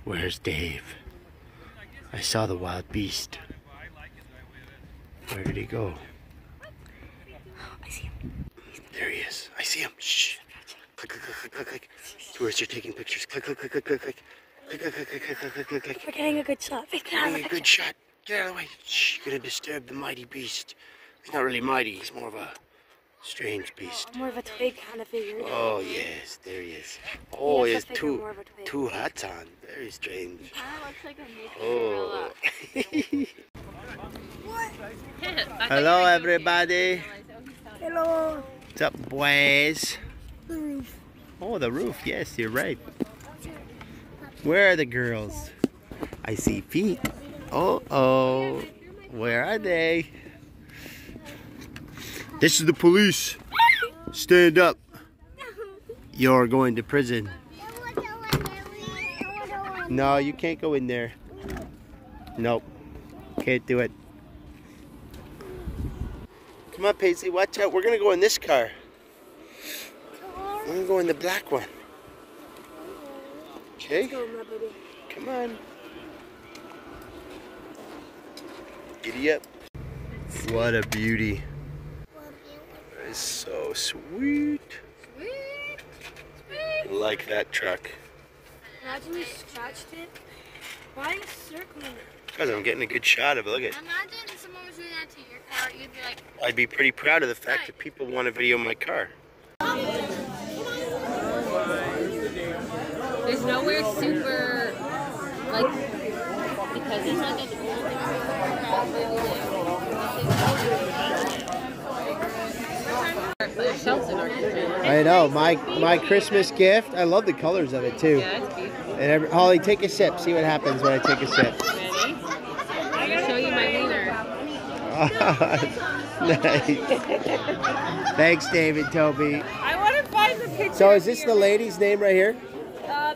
Where's Dave? I saw the wild beast. Where did he go? I see him. There he is. I see him. Shh. Click, click, click, click, click. Tourists are taking pictures. Click, click, click, click, click, click. Click, click, click, click, click, click, click. We're getting a good shot. We're getting a good shot. Get out of the way. Shh. You're gonna disturb the mighty beast. He's not really mighty. He's more of a strange beast. More of a twig kind of figure. Oh yes, there he is. Oh, he has it's a figure, two more of a twig. two hats on. Very strange. That looks like a Oh. gorilla. [LAUGHS] Hello, everybody. Hello. What's up, boys? The roof. Oh, the roof. Yes, you're right. Where are the girls? I see feet. Oh, oh. Where are they? This is the police. Stand up. You're going to prison. No, you can't go in there. Nope. Can't do it. Come on, Paisley, watch out. We're gonna go in this car. We're gonna go in the black one. Okay? Come on. Giddy up. What a beauty. That is so sweet. I like that truck. Imagine you scratched it. Why are you circling it? Because I'm getting a good shot of it. Look at Imagine someone was doing that to your car. You'd be like, I'd be pretty proud of the fact that people want to video my car. There's nowhere super like because it's like an old shelves in our kitchen. I know. My my Christmas gift. I love the colors of it too. Yeah, it's beautiful. And every, Holly, take a sip. See what happens when I take a sip. Ready? I'm gonna show you my wiener. [LAUGHS] nice. [LAUGHS] Thanks, David, Toby. I want to find the picture. So is this the lady's name right here?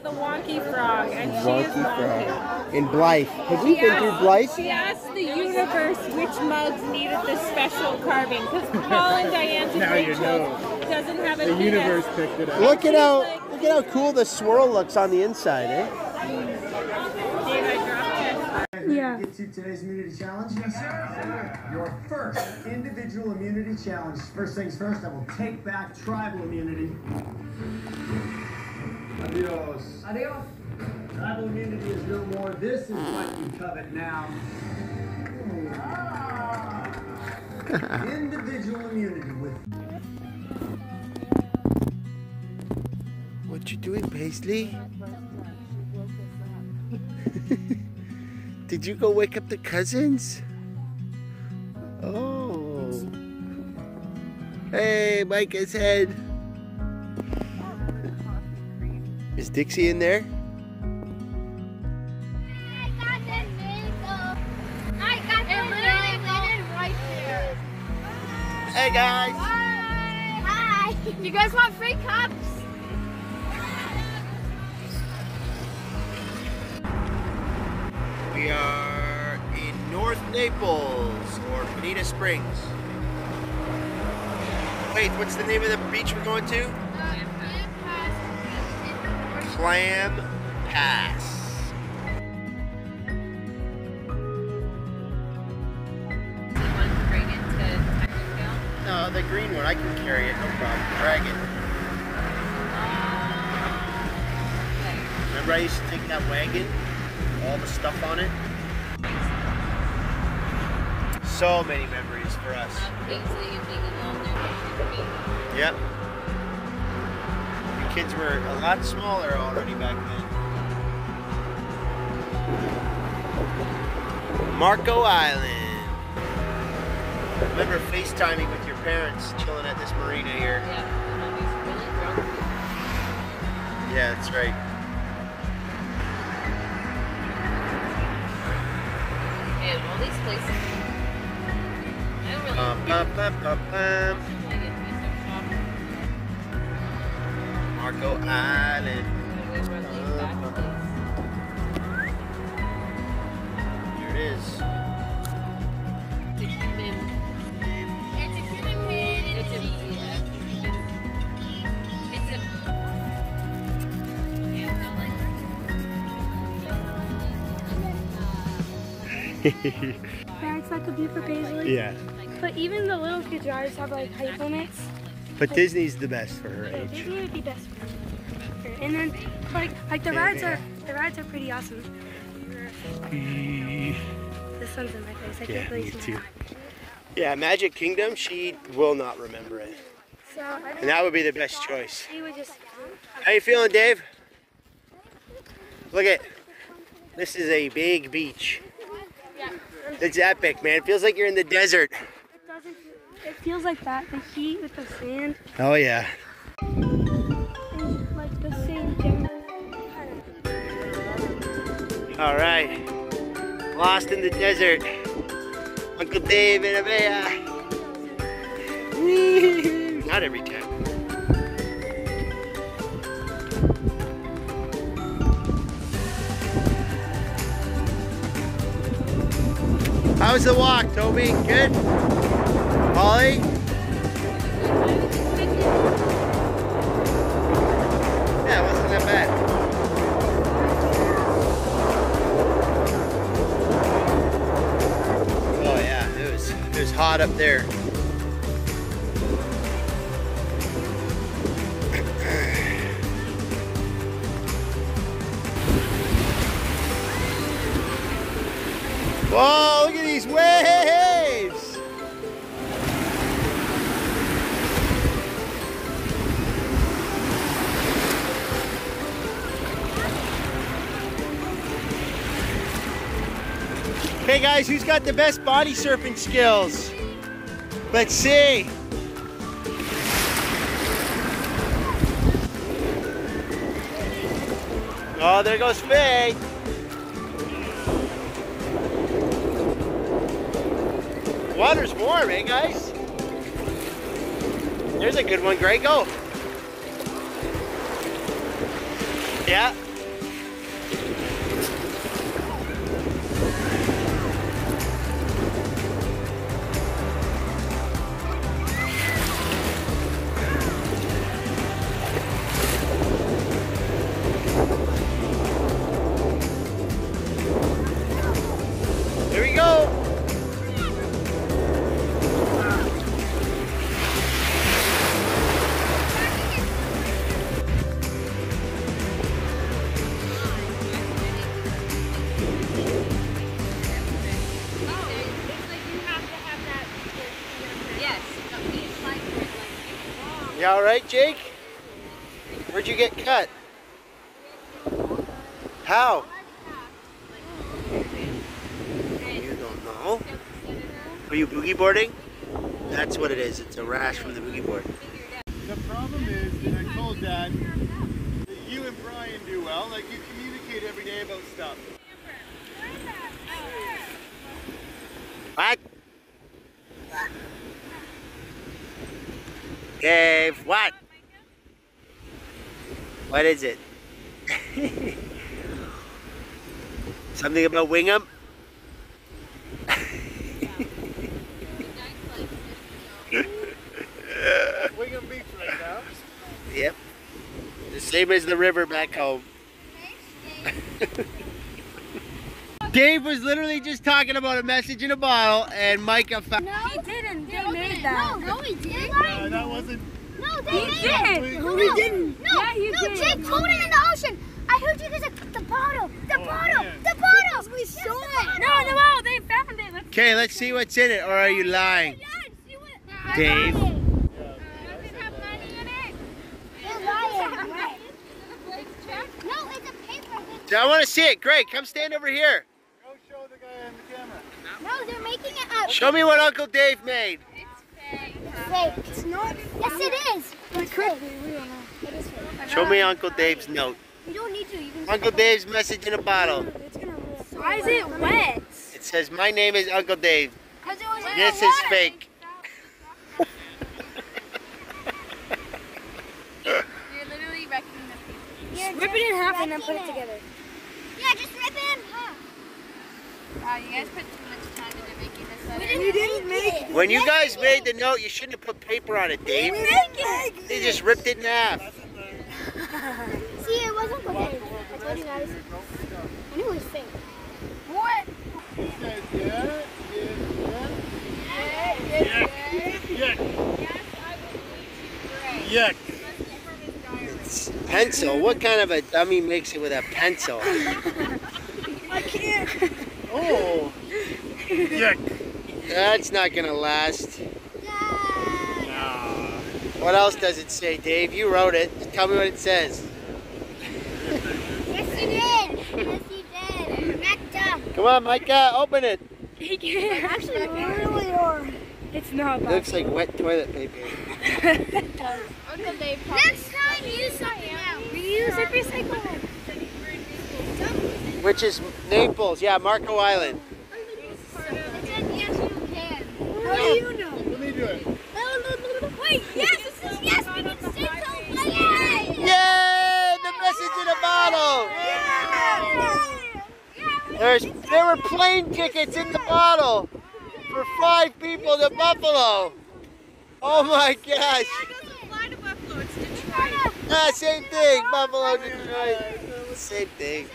The wonky frog, and she is Wonky wonky. Frog. In Blyth. Have we been through Blyth? asked, she asked the universe which mugs needed the special carving because Paul and Diane's and Now you know. doesn't have a The penis. universe picked it up. Look at how look at how cool the swirl looks on the inside, eh? Dave, I dropped it. Yeah. Get to today's immunity challenge. Yes, sir. Your first individual immunity challenge. First things first, I will take back tribal immunity. Adios. Adios. Tribal immunity is no more. This is what you covet now. [LAUGHS] individual immunity with what you doing, Paisley? [LAUGHS] Did you go wake up the cousins? Oh. Hey, Micah's head. Is Dixie in there? I got this mango. I got this mango. right there. Hey guys. Hi. You guys want free cups? We are in North Naples or Bonita Springs. Wait, what's the name of the beach we're going to? Clam Pass. No, the green one, I can carry it, no problem. Drag it. Remember I used to take that wagon? All the stuff on it? So many memories for us. Yep. The kids were a lot smaller already back then. Marco Island. Remember FaceTiming with your parents chilling at this marina here. Yeah, that's right. And all these places. I don't really Bum, bum, bum, Marco Island. Here it is. That's like a view for Paisley. Yeah. But even the little kids' rides have like height limits. But Disney's the best for her age. Disney would be best. And then like like the rides are the rides are pretty awesome. The sun's in my face. I Yeah, can't me really see. too. Yeah, Magic Kingdom, she will not remember it. So And that would be the best choice. She would just How you feeling, Dave? Look at this is a big beach. It's epic, man. It feels like you're in the desert. it doesn't it feels like that. The heat with the sand Oh yeah. All right. Lost in the desert. Uncle Dave and Abea. Not every time. How was the walk, Toby? Good? Molly? Hot up there. Whoa, look at these waves! Okay guys, who's got the best body surfing skills? Let's see. Oh, there goes Faye. Water's warm, eh guys? There's a good one, Greg. Go. Yeah. You alright, Jake? Where'd you get cut? How? You don't know? Are you boogie boarding? That's what it is. It's a rash from the boogie board. The problem is, and I told Dad, that you and Brian do well. Like, you communicate every day about stuff. Dave, what? What is it? [LAUGHS] Something about Wingham? [LAUGHS] Wingham Beach right now. Yep. The same as the river back home. [LAUGHS] Dave was literally just talking about a message in a bottle and Micah found No, he didn't. They made that. No, no, he didn't. No, that wasn't. No, they He made did. it. No, he didn't. No, Yeah, he no, did. Jake told it in the ocean. I heard you guys at the bottle. The Oh, bottle. yeah. The bottle. We saw it. No, no, no, they found it. Let's Okay, let's see what's in it, or are you lying? Dave. You're lying. No, it's a paper. I want to see it. Greg, come stand over here. No, they're making it up. Show me what Uncle Dave made. Fake. It's not. Yes, it is. It's fake. It is fake. Show me Uncle Dave's note. You don't need to. You can. Uncle Dave's message in a bottle. Why is it wet? It says, my name is Uncle Dave. Cause it was in This is fake. You're literally wrecking the You're Rip it in half and then put it wrecking together. Yeah, just rip it in half. Wow, you guys put too much time into making this letter. We didn't make it. When you guys made the note, you shouldn't have put paper on it, Dave. They just ripped it in half. [LAUGHS] See, it wasn't Uncle Dave. I told you guys. I knew it was fake. What? He says, yeah, yeah, yeah. Yuck. Yuck. Pencil. What kind of a dummy makes it with a pencil? [LAUGHS] I can't. Oh. Yuck. That's not gonna last. Nah. What else does it say, Dave? You wrote it. Just tell me what it says. Yes, you did. Yes, you did. Backed. Come on, Micah, open it. He can't. Actually, really hard. It's not It looks like wet toilet paper. [LAUGHS] Uncle Dave probably Next time, use something else. Reuse it, recycle it. Which is Naples. Yeah, Marco Island. It yes, you can. How do you know? Let me do it. Wait, yes, it says yes. We can stay Yay! The message in a bottle. There's there were plane tickets in the bottle for five people to Buffalo. Oh my gosh. Ah, same thing. Buffalo, Detroit. Same thing.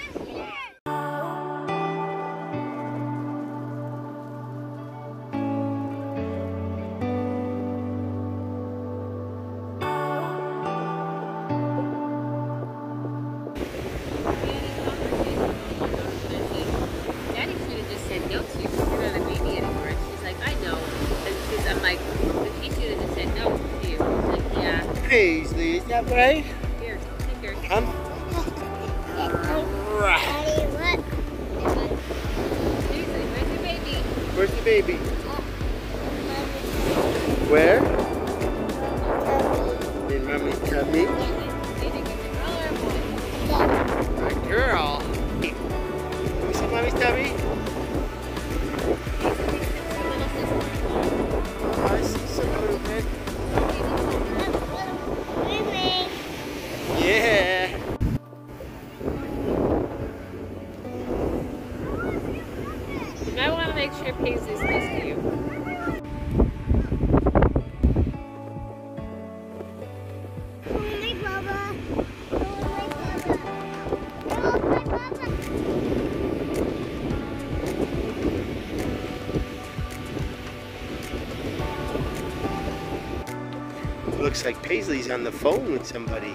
Like Paisley's on the phone with somebody.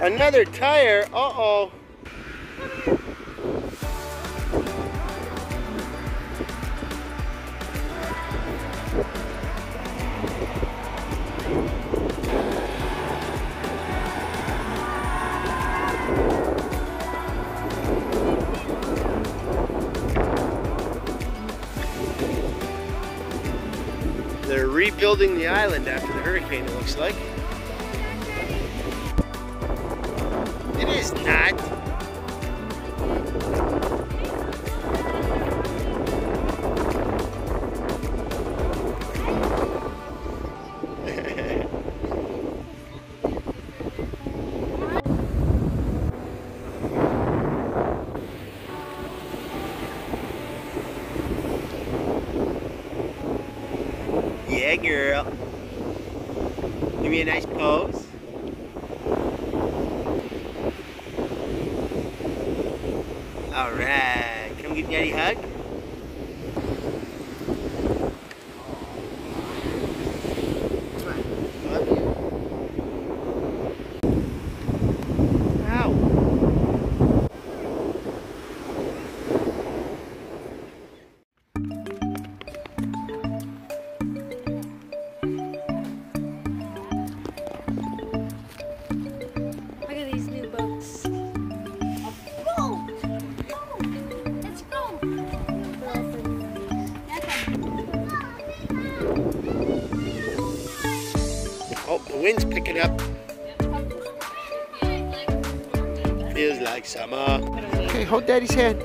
Another tire. Uh-oh. Island after the hurricane, it looks like. Wind's picking up. Feels like summer. Okay, hold daddy's hand.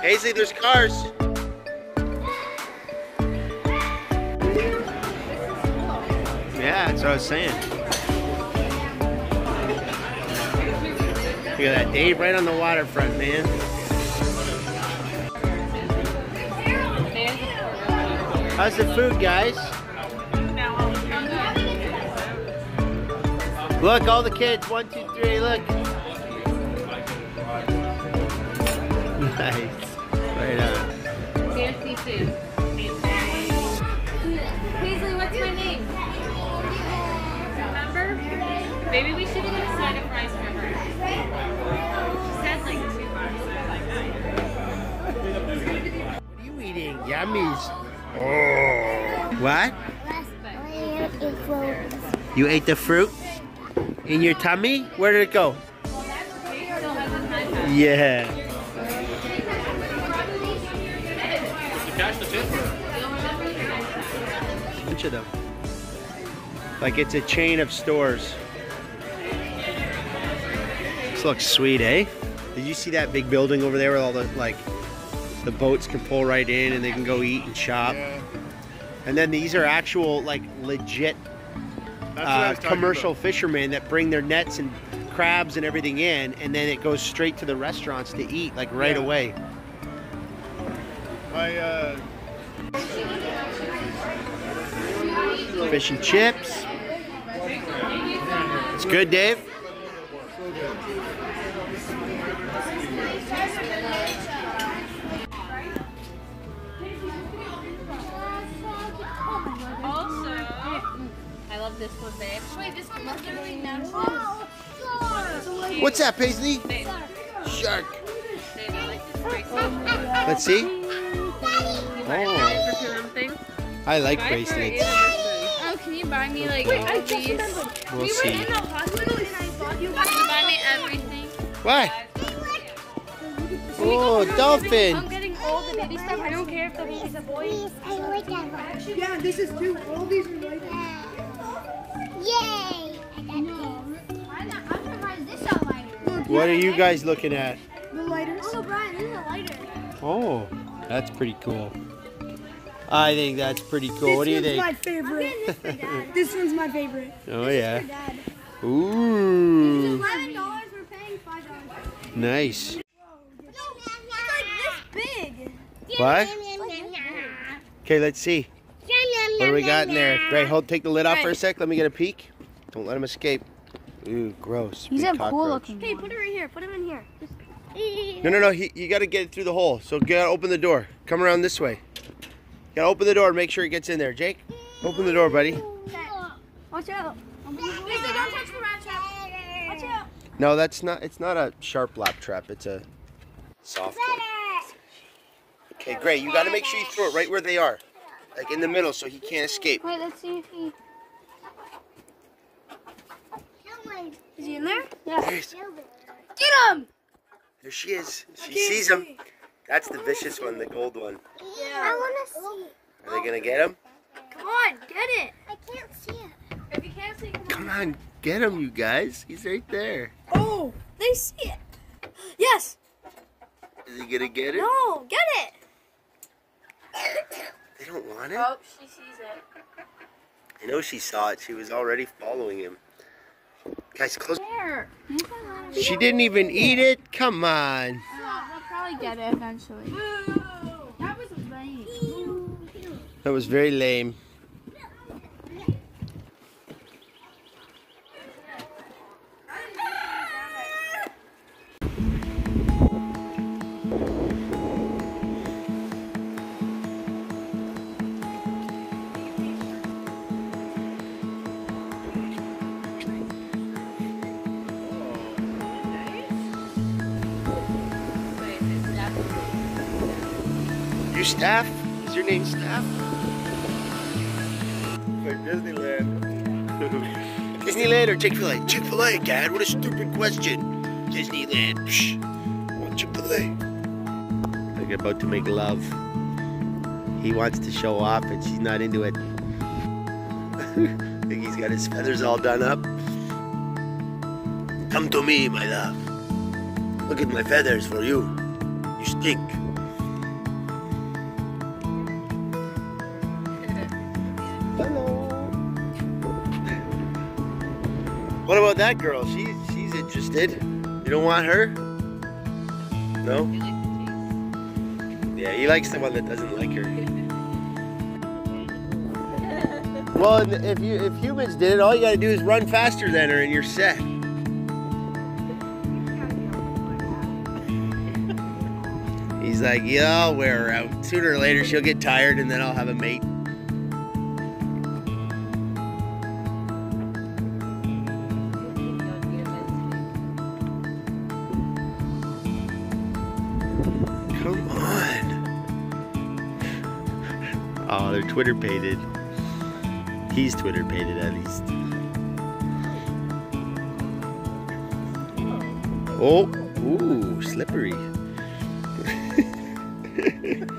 Paisley, there's cars. I was saying. Look at that, Dave, right on the waterfront, man. How's the food, guys? Look, all the kids. One, two, three. Look. Yummies. Oh. What? You ate the fruit in your tummy? Where did it go? Yeah. Bunch of them. Like it's a chain of stores. This looks sweet, eh? Did you see that big building over there with all the like the boats can pull right in and they can go eat and shop? And then these are actual like legit That's what I uh, commercial about. fishermen that bring their nets and crabs and everything in, and then it goes straight to the restaurants to eat like right Yeah. away. My uh, Fish and chips. It's good, Dave. This one, babe. Wait, this one must literally natural. Oh, What's that, Paisley? Shark. babe, I like this bracelet. Let's see. Oh, it for something. I like Buy it bracelets. Oh, can you buy me like Wait, all I of just these? We'll we see. were in the hospital and I thought you Can you buy me everything? What? Oh, dolphin. I'm getting all the baby stuff. I don't care if the baby's a boy. Yeah, this is two. All these are like. Lighter. What are you guys looking at? The lighters. Oh, Brian, this is a lighter. Oh, that's pretty cool. I think that's pretty cool. What do you this one's think? my favorite. this one's my favorite. Oh yeah. Dad. Ooh, Eleven dollars. We're paying five dollars. nice. No, it's like this big. What? Okay, let's see. What do we got in there? Great. Hold. Take the lid off for a sec. Let me get a peek. Don't let him escape. Ooh, gross. He's Big a cool cockroach. looking. Hey, put it right here. Put him in here. No, no, no. He, you got to get it through the hole. So you got to open the door. Come around this way. You got to open the door and make sure it gets in there. Jake, open the door, buddy. Watch out. Lisa, don't touch the rat trap. Watch out. No, that's not. It's not a sharp lap trap. It's a soft one. Okay, great. You got to make sure you throw it right where they are. Like in the middle, so he can't escape. Wait, let's see if he. Is he in there? Yeah. There's- Get him! There she is. She sees him. That's the vicious one, the gold one. Yeah. I want to see. Are they gonna get him? Come on, get it. I can't see it. If you can't see, come Come on, get him, you guys. He's right there. Oh, they see it. Yes. Is he gonna get it? No, get it. They don't want it. Oh, she sees it. I know she saw it. She was already following him. Guys, close. There. She didn't even eat it. Come on. Uh, They'll probably get it eventually. That was lame. That was very lame. You staff? Is your name staff? Like Disneyland. [LAUGHS] Disneyland or Chick-fil-A? Chick-fil-A, Dad. What a stupid question. Disneyland. Psh. I want Chick-fil-A. They're about to make love. He wants to show off and she's not into it. [LAUGHS] think he's got his feathers all done up. Come to me, my love. Look at my feathers for you. You stink. About that girl? She's she's interested. You don't want her? No? Yeah, he likes the one that doesn't like her. [LAUGHS] Well, if you if humans did it, all you gotta do is run faster than her and you're set. He's like, yeah, I'll wear her out. Sooner or later, she'll get tired and then I'll have a mate. Oh, they're Twitter pated. He's Twitter pated at least. Oh, ooh, slippery. [LAUGHS]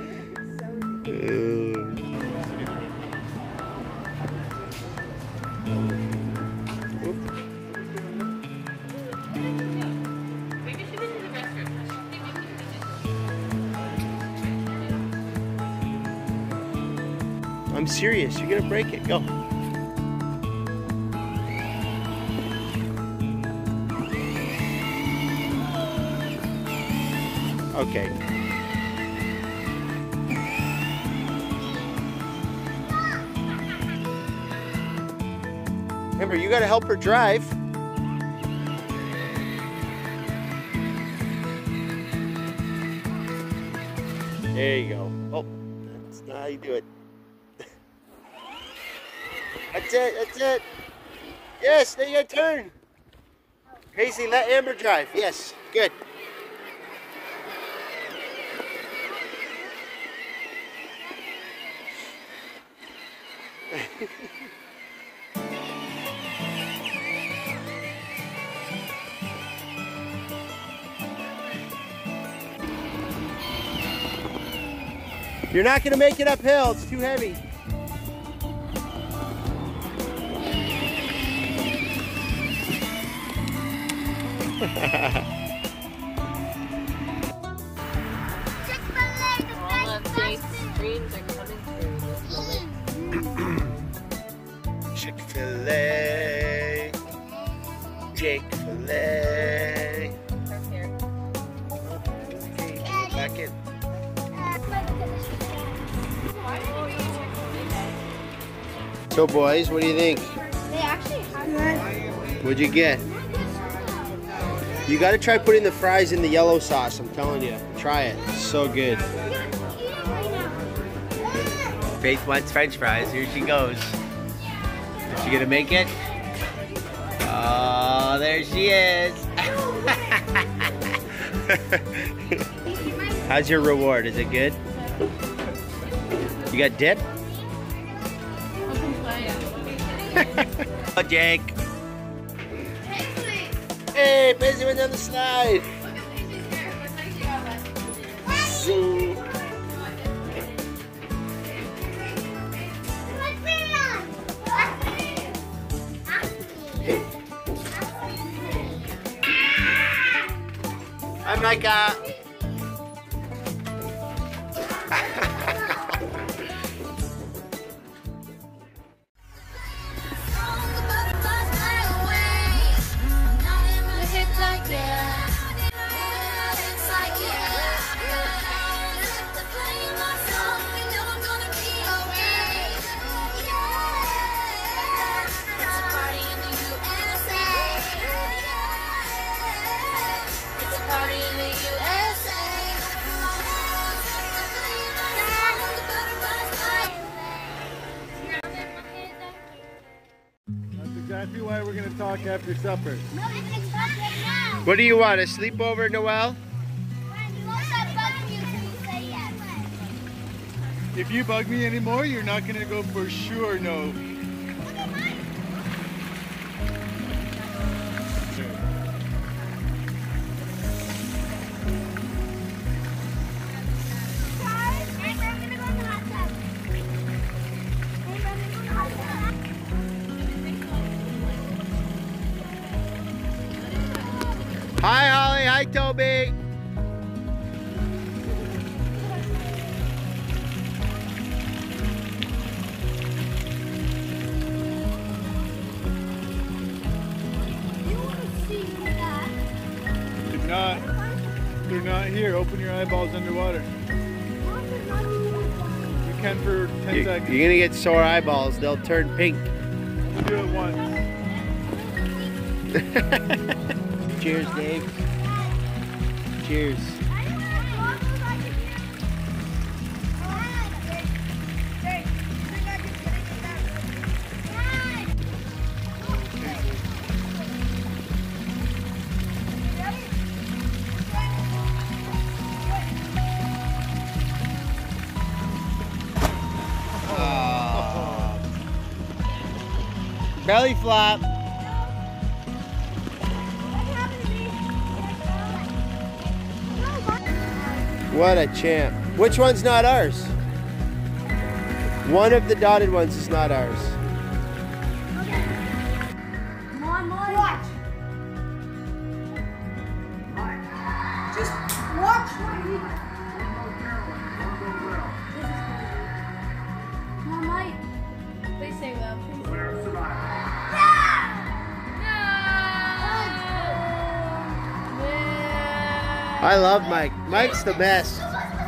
serious. You're gonna break it. Go. Okay. Remember, you gotta help her drive. There you go. Oh, that's not how you do it. That's it, that's it. Yes, now you gotta turn. Paisley, let Amber drive. Yes, good. [LAUGHS] You're not gonna make it uphill, it's too heavy. Chick-fil-A. The black black. Chick-fil-a. Back in. So boys, what do you think? They actually have What'd you get? You gotta try putting the fries in the yellow sauce, I'm telling you. Try it. It's so good. Faith wants french fries. Here she goes. Is she gonna make it? Oh, there she is. [LAUGHS] How's your reward? Is it good? You got dip? [LAUGHS] [LAUGHS] oh, Jake. Hey, Paisley went down the slide. After supper. What do you want? A sleepover, Noel? If you bug me anymore, you're not gonna go for sure no. Sore eyeballs. They'll turn pink. Do it once. [LAUGHS] Cheers, Dave. Cheers. Flop. What a champ. Which one's not ours? One of the dotted ones is not ours. Mike's the best.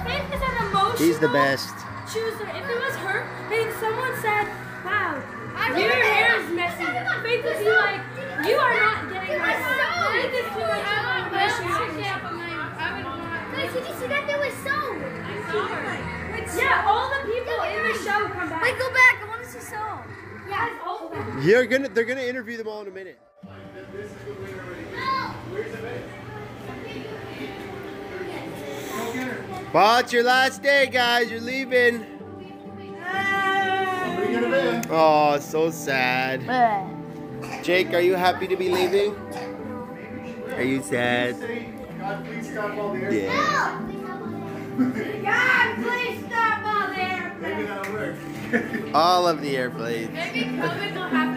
Faith is an He's the best. chooser. If it was her, and someone said, wow, your hair am. is messy, Faith would be like, you are not getting my so. Faith is too much of a emotional. Guys, did you see that there was so? Yeah, all the people in the show come back. Wait, go back. I want to see so. Yes, all of them. You're gonna they're gonna interview them all in a minute. Well, it's your last day, guys. You're leaving. Oh, so sad. Jake, are you happy to be leaving? Are you sad? God, please stop all the Yeah. God, please stop all there. Maybe. All of the airplanes. Maybe COVID will happen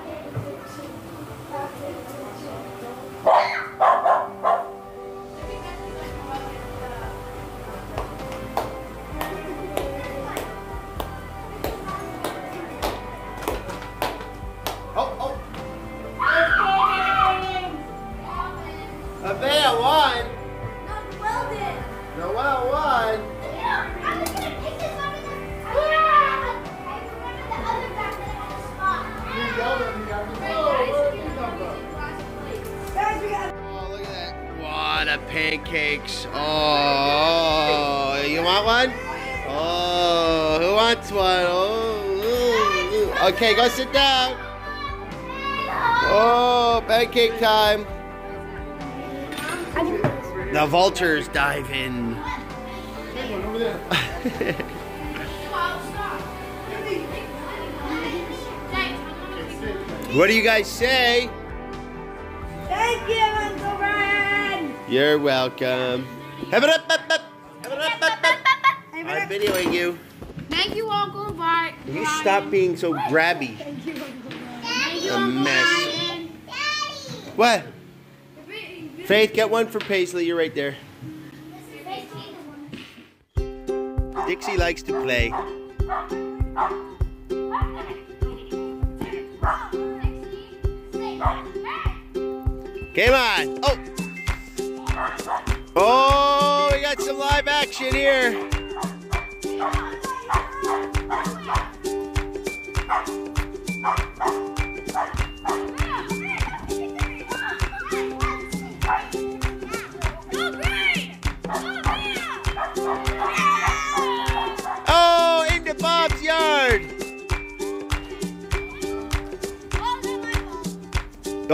The vultures dive in. [LAUGHS] what do you guys say? Thank you, Uncle Brian. You're welcome. Have it up, up, up. Have it up, up, up. I'm videoing you. Thank you, Uncle Brian. Will you stop being so grabby? A mess. What? Faith, get one for Paisley. You're right there. Dixie likes to play. Come on. Oh. Oh, we got some live action here.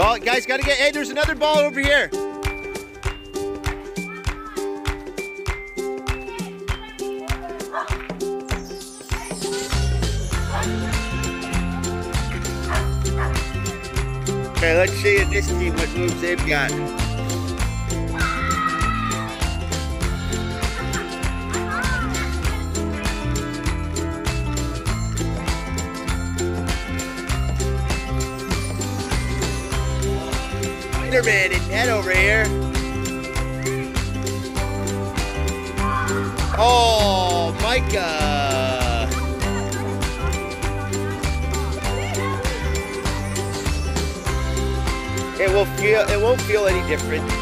Oh, guys, gotta get. Hey, there's another ball over here. Okay, let's see in this team what moves they've got. Spider-Man and Ed over here. Oh, Micah. It will feel. It won't feel any different.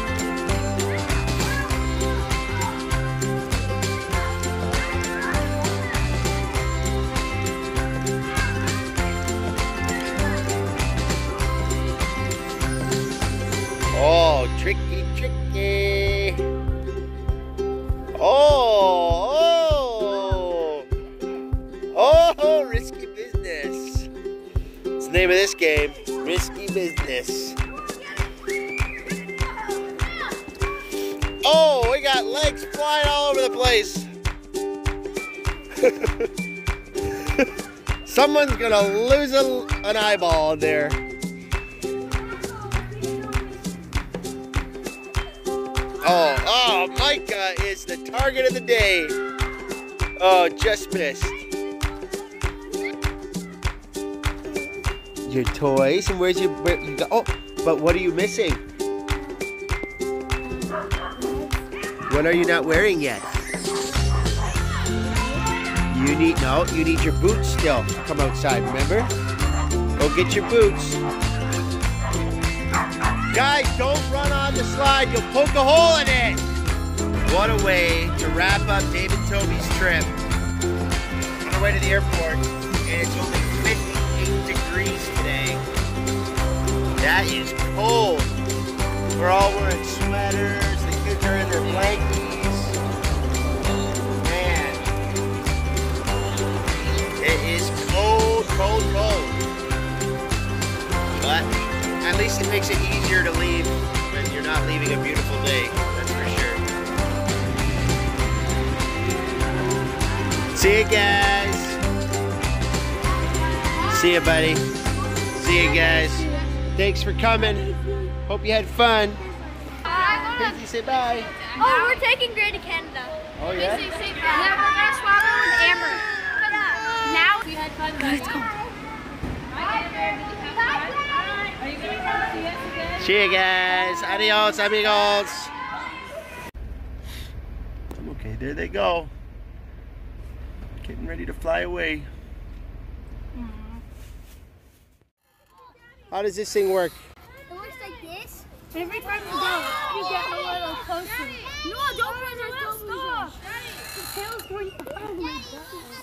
Someone's gonna lose a, an eyeball there. Oh, oh, Micah is the target of the day. Oh, just missed. Your toys, and where's your, where you got, oh, but what are you missing? What are you not wearing yet? You need, no, you need your boots still come outside, remember? Go get your boots. Guys, don't run on the slide. You'll poke a hole in it. What a way to wrap up David Toby's trip. On our way to the airport, and it's only 58 degrees today. That is cold. We're all wearing sweaters. The kids are in their blankies. Cold, cold. But at least it makes it easier to leave when you're not leaving a beautiful day. That's for sure. See you guys. See you, buddy. See you guys. Thanks for coming. Hope you had fun. Pinky, say bye. Oh, we're taking Gray to Canada. Oh, yeah? Yeah, we're gonna swap it with Amber. Now we had fun. Let's go. See you guys. Adios, amigos. Okay, there they go. Getting ready to fly away. How does this thing work? It works like this. Every time you go, you get a little closer. No, don't push it. Stop. The tail's going. Oh my god.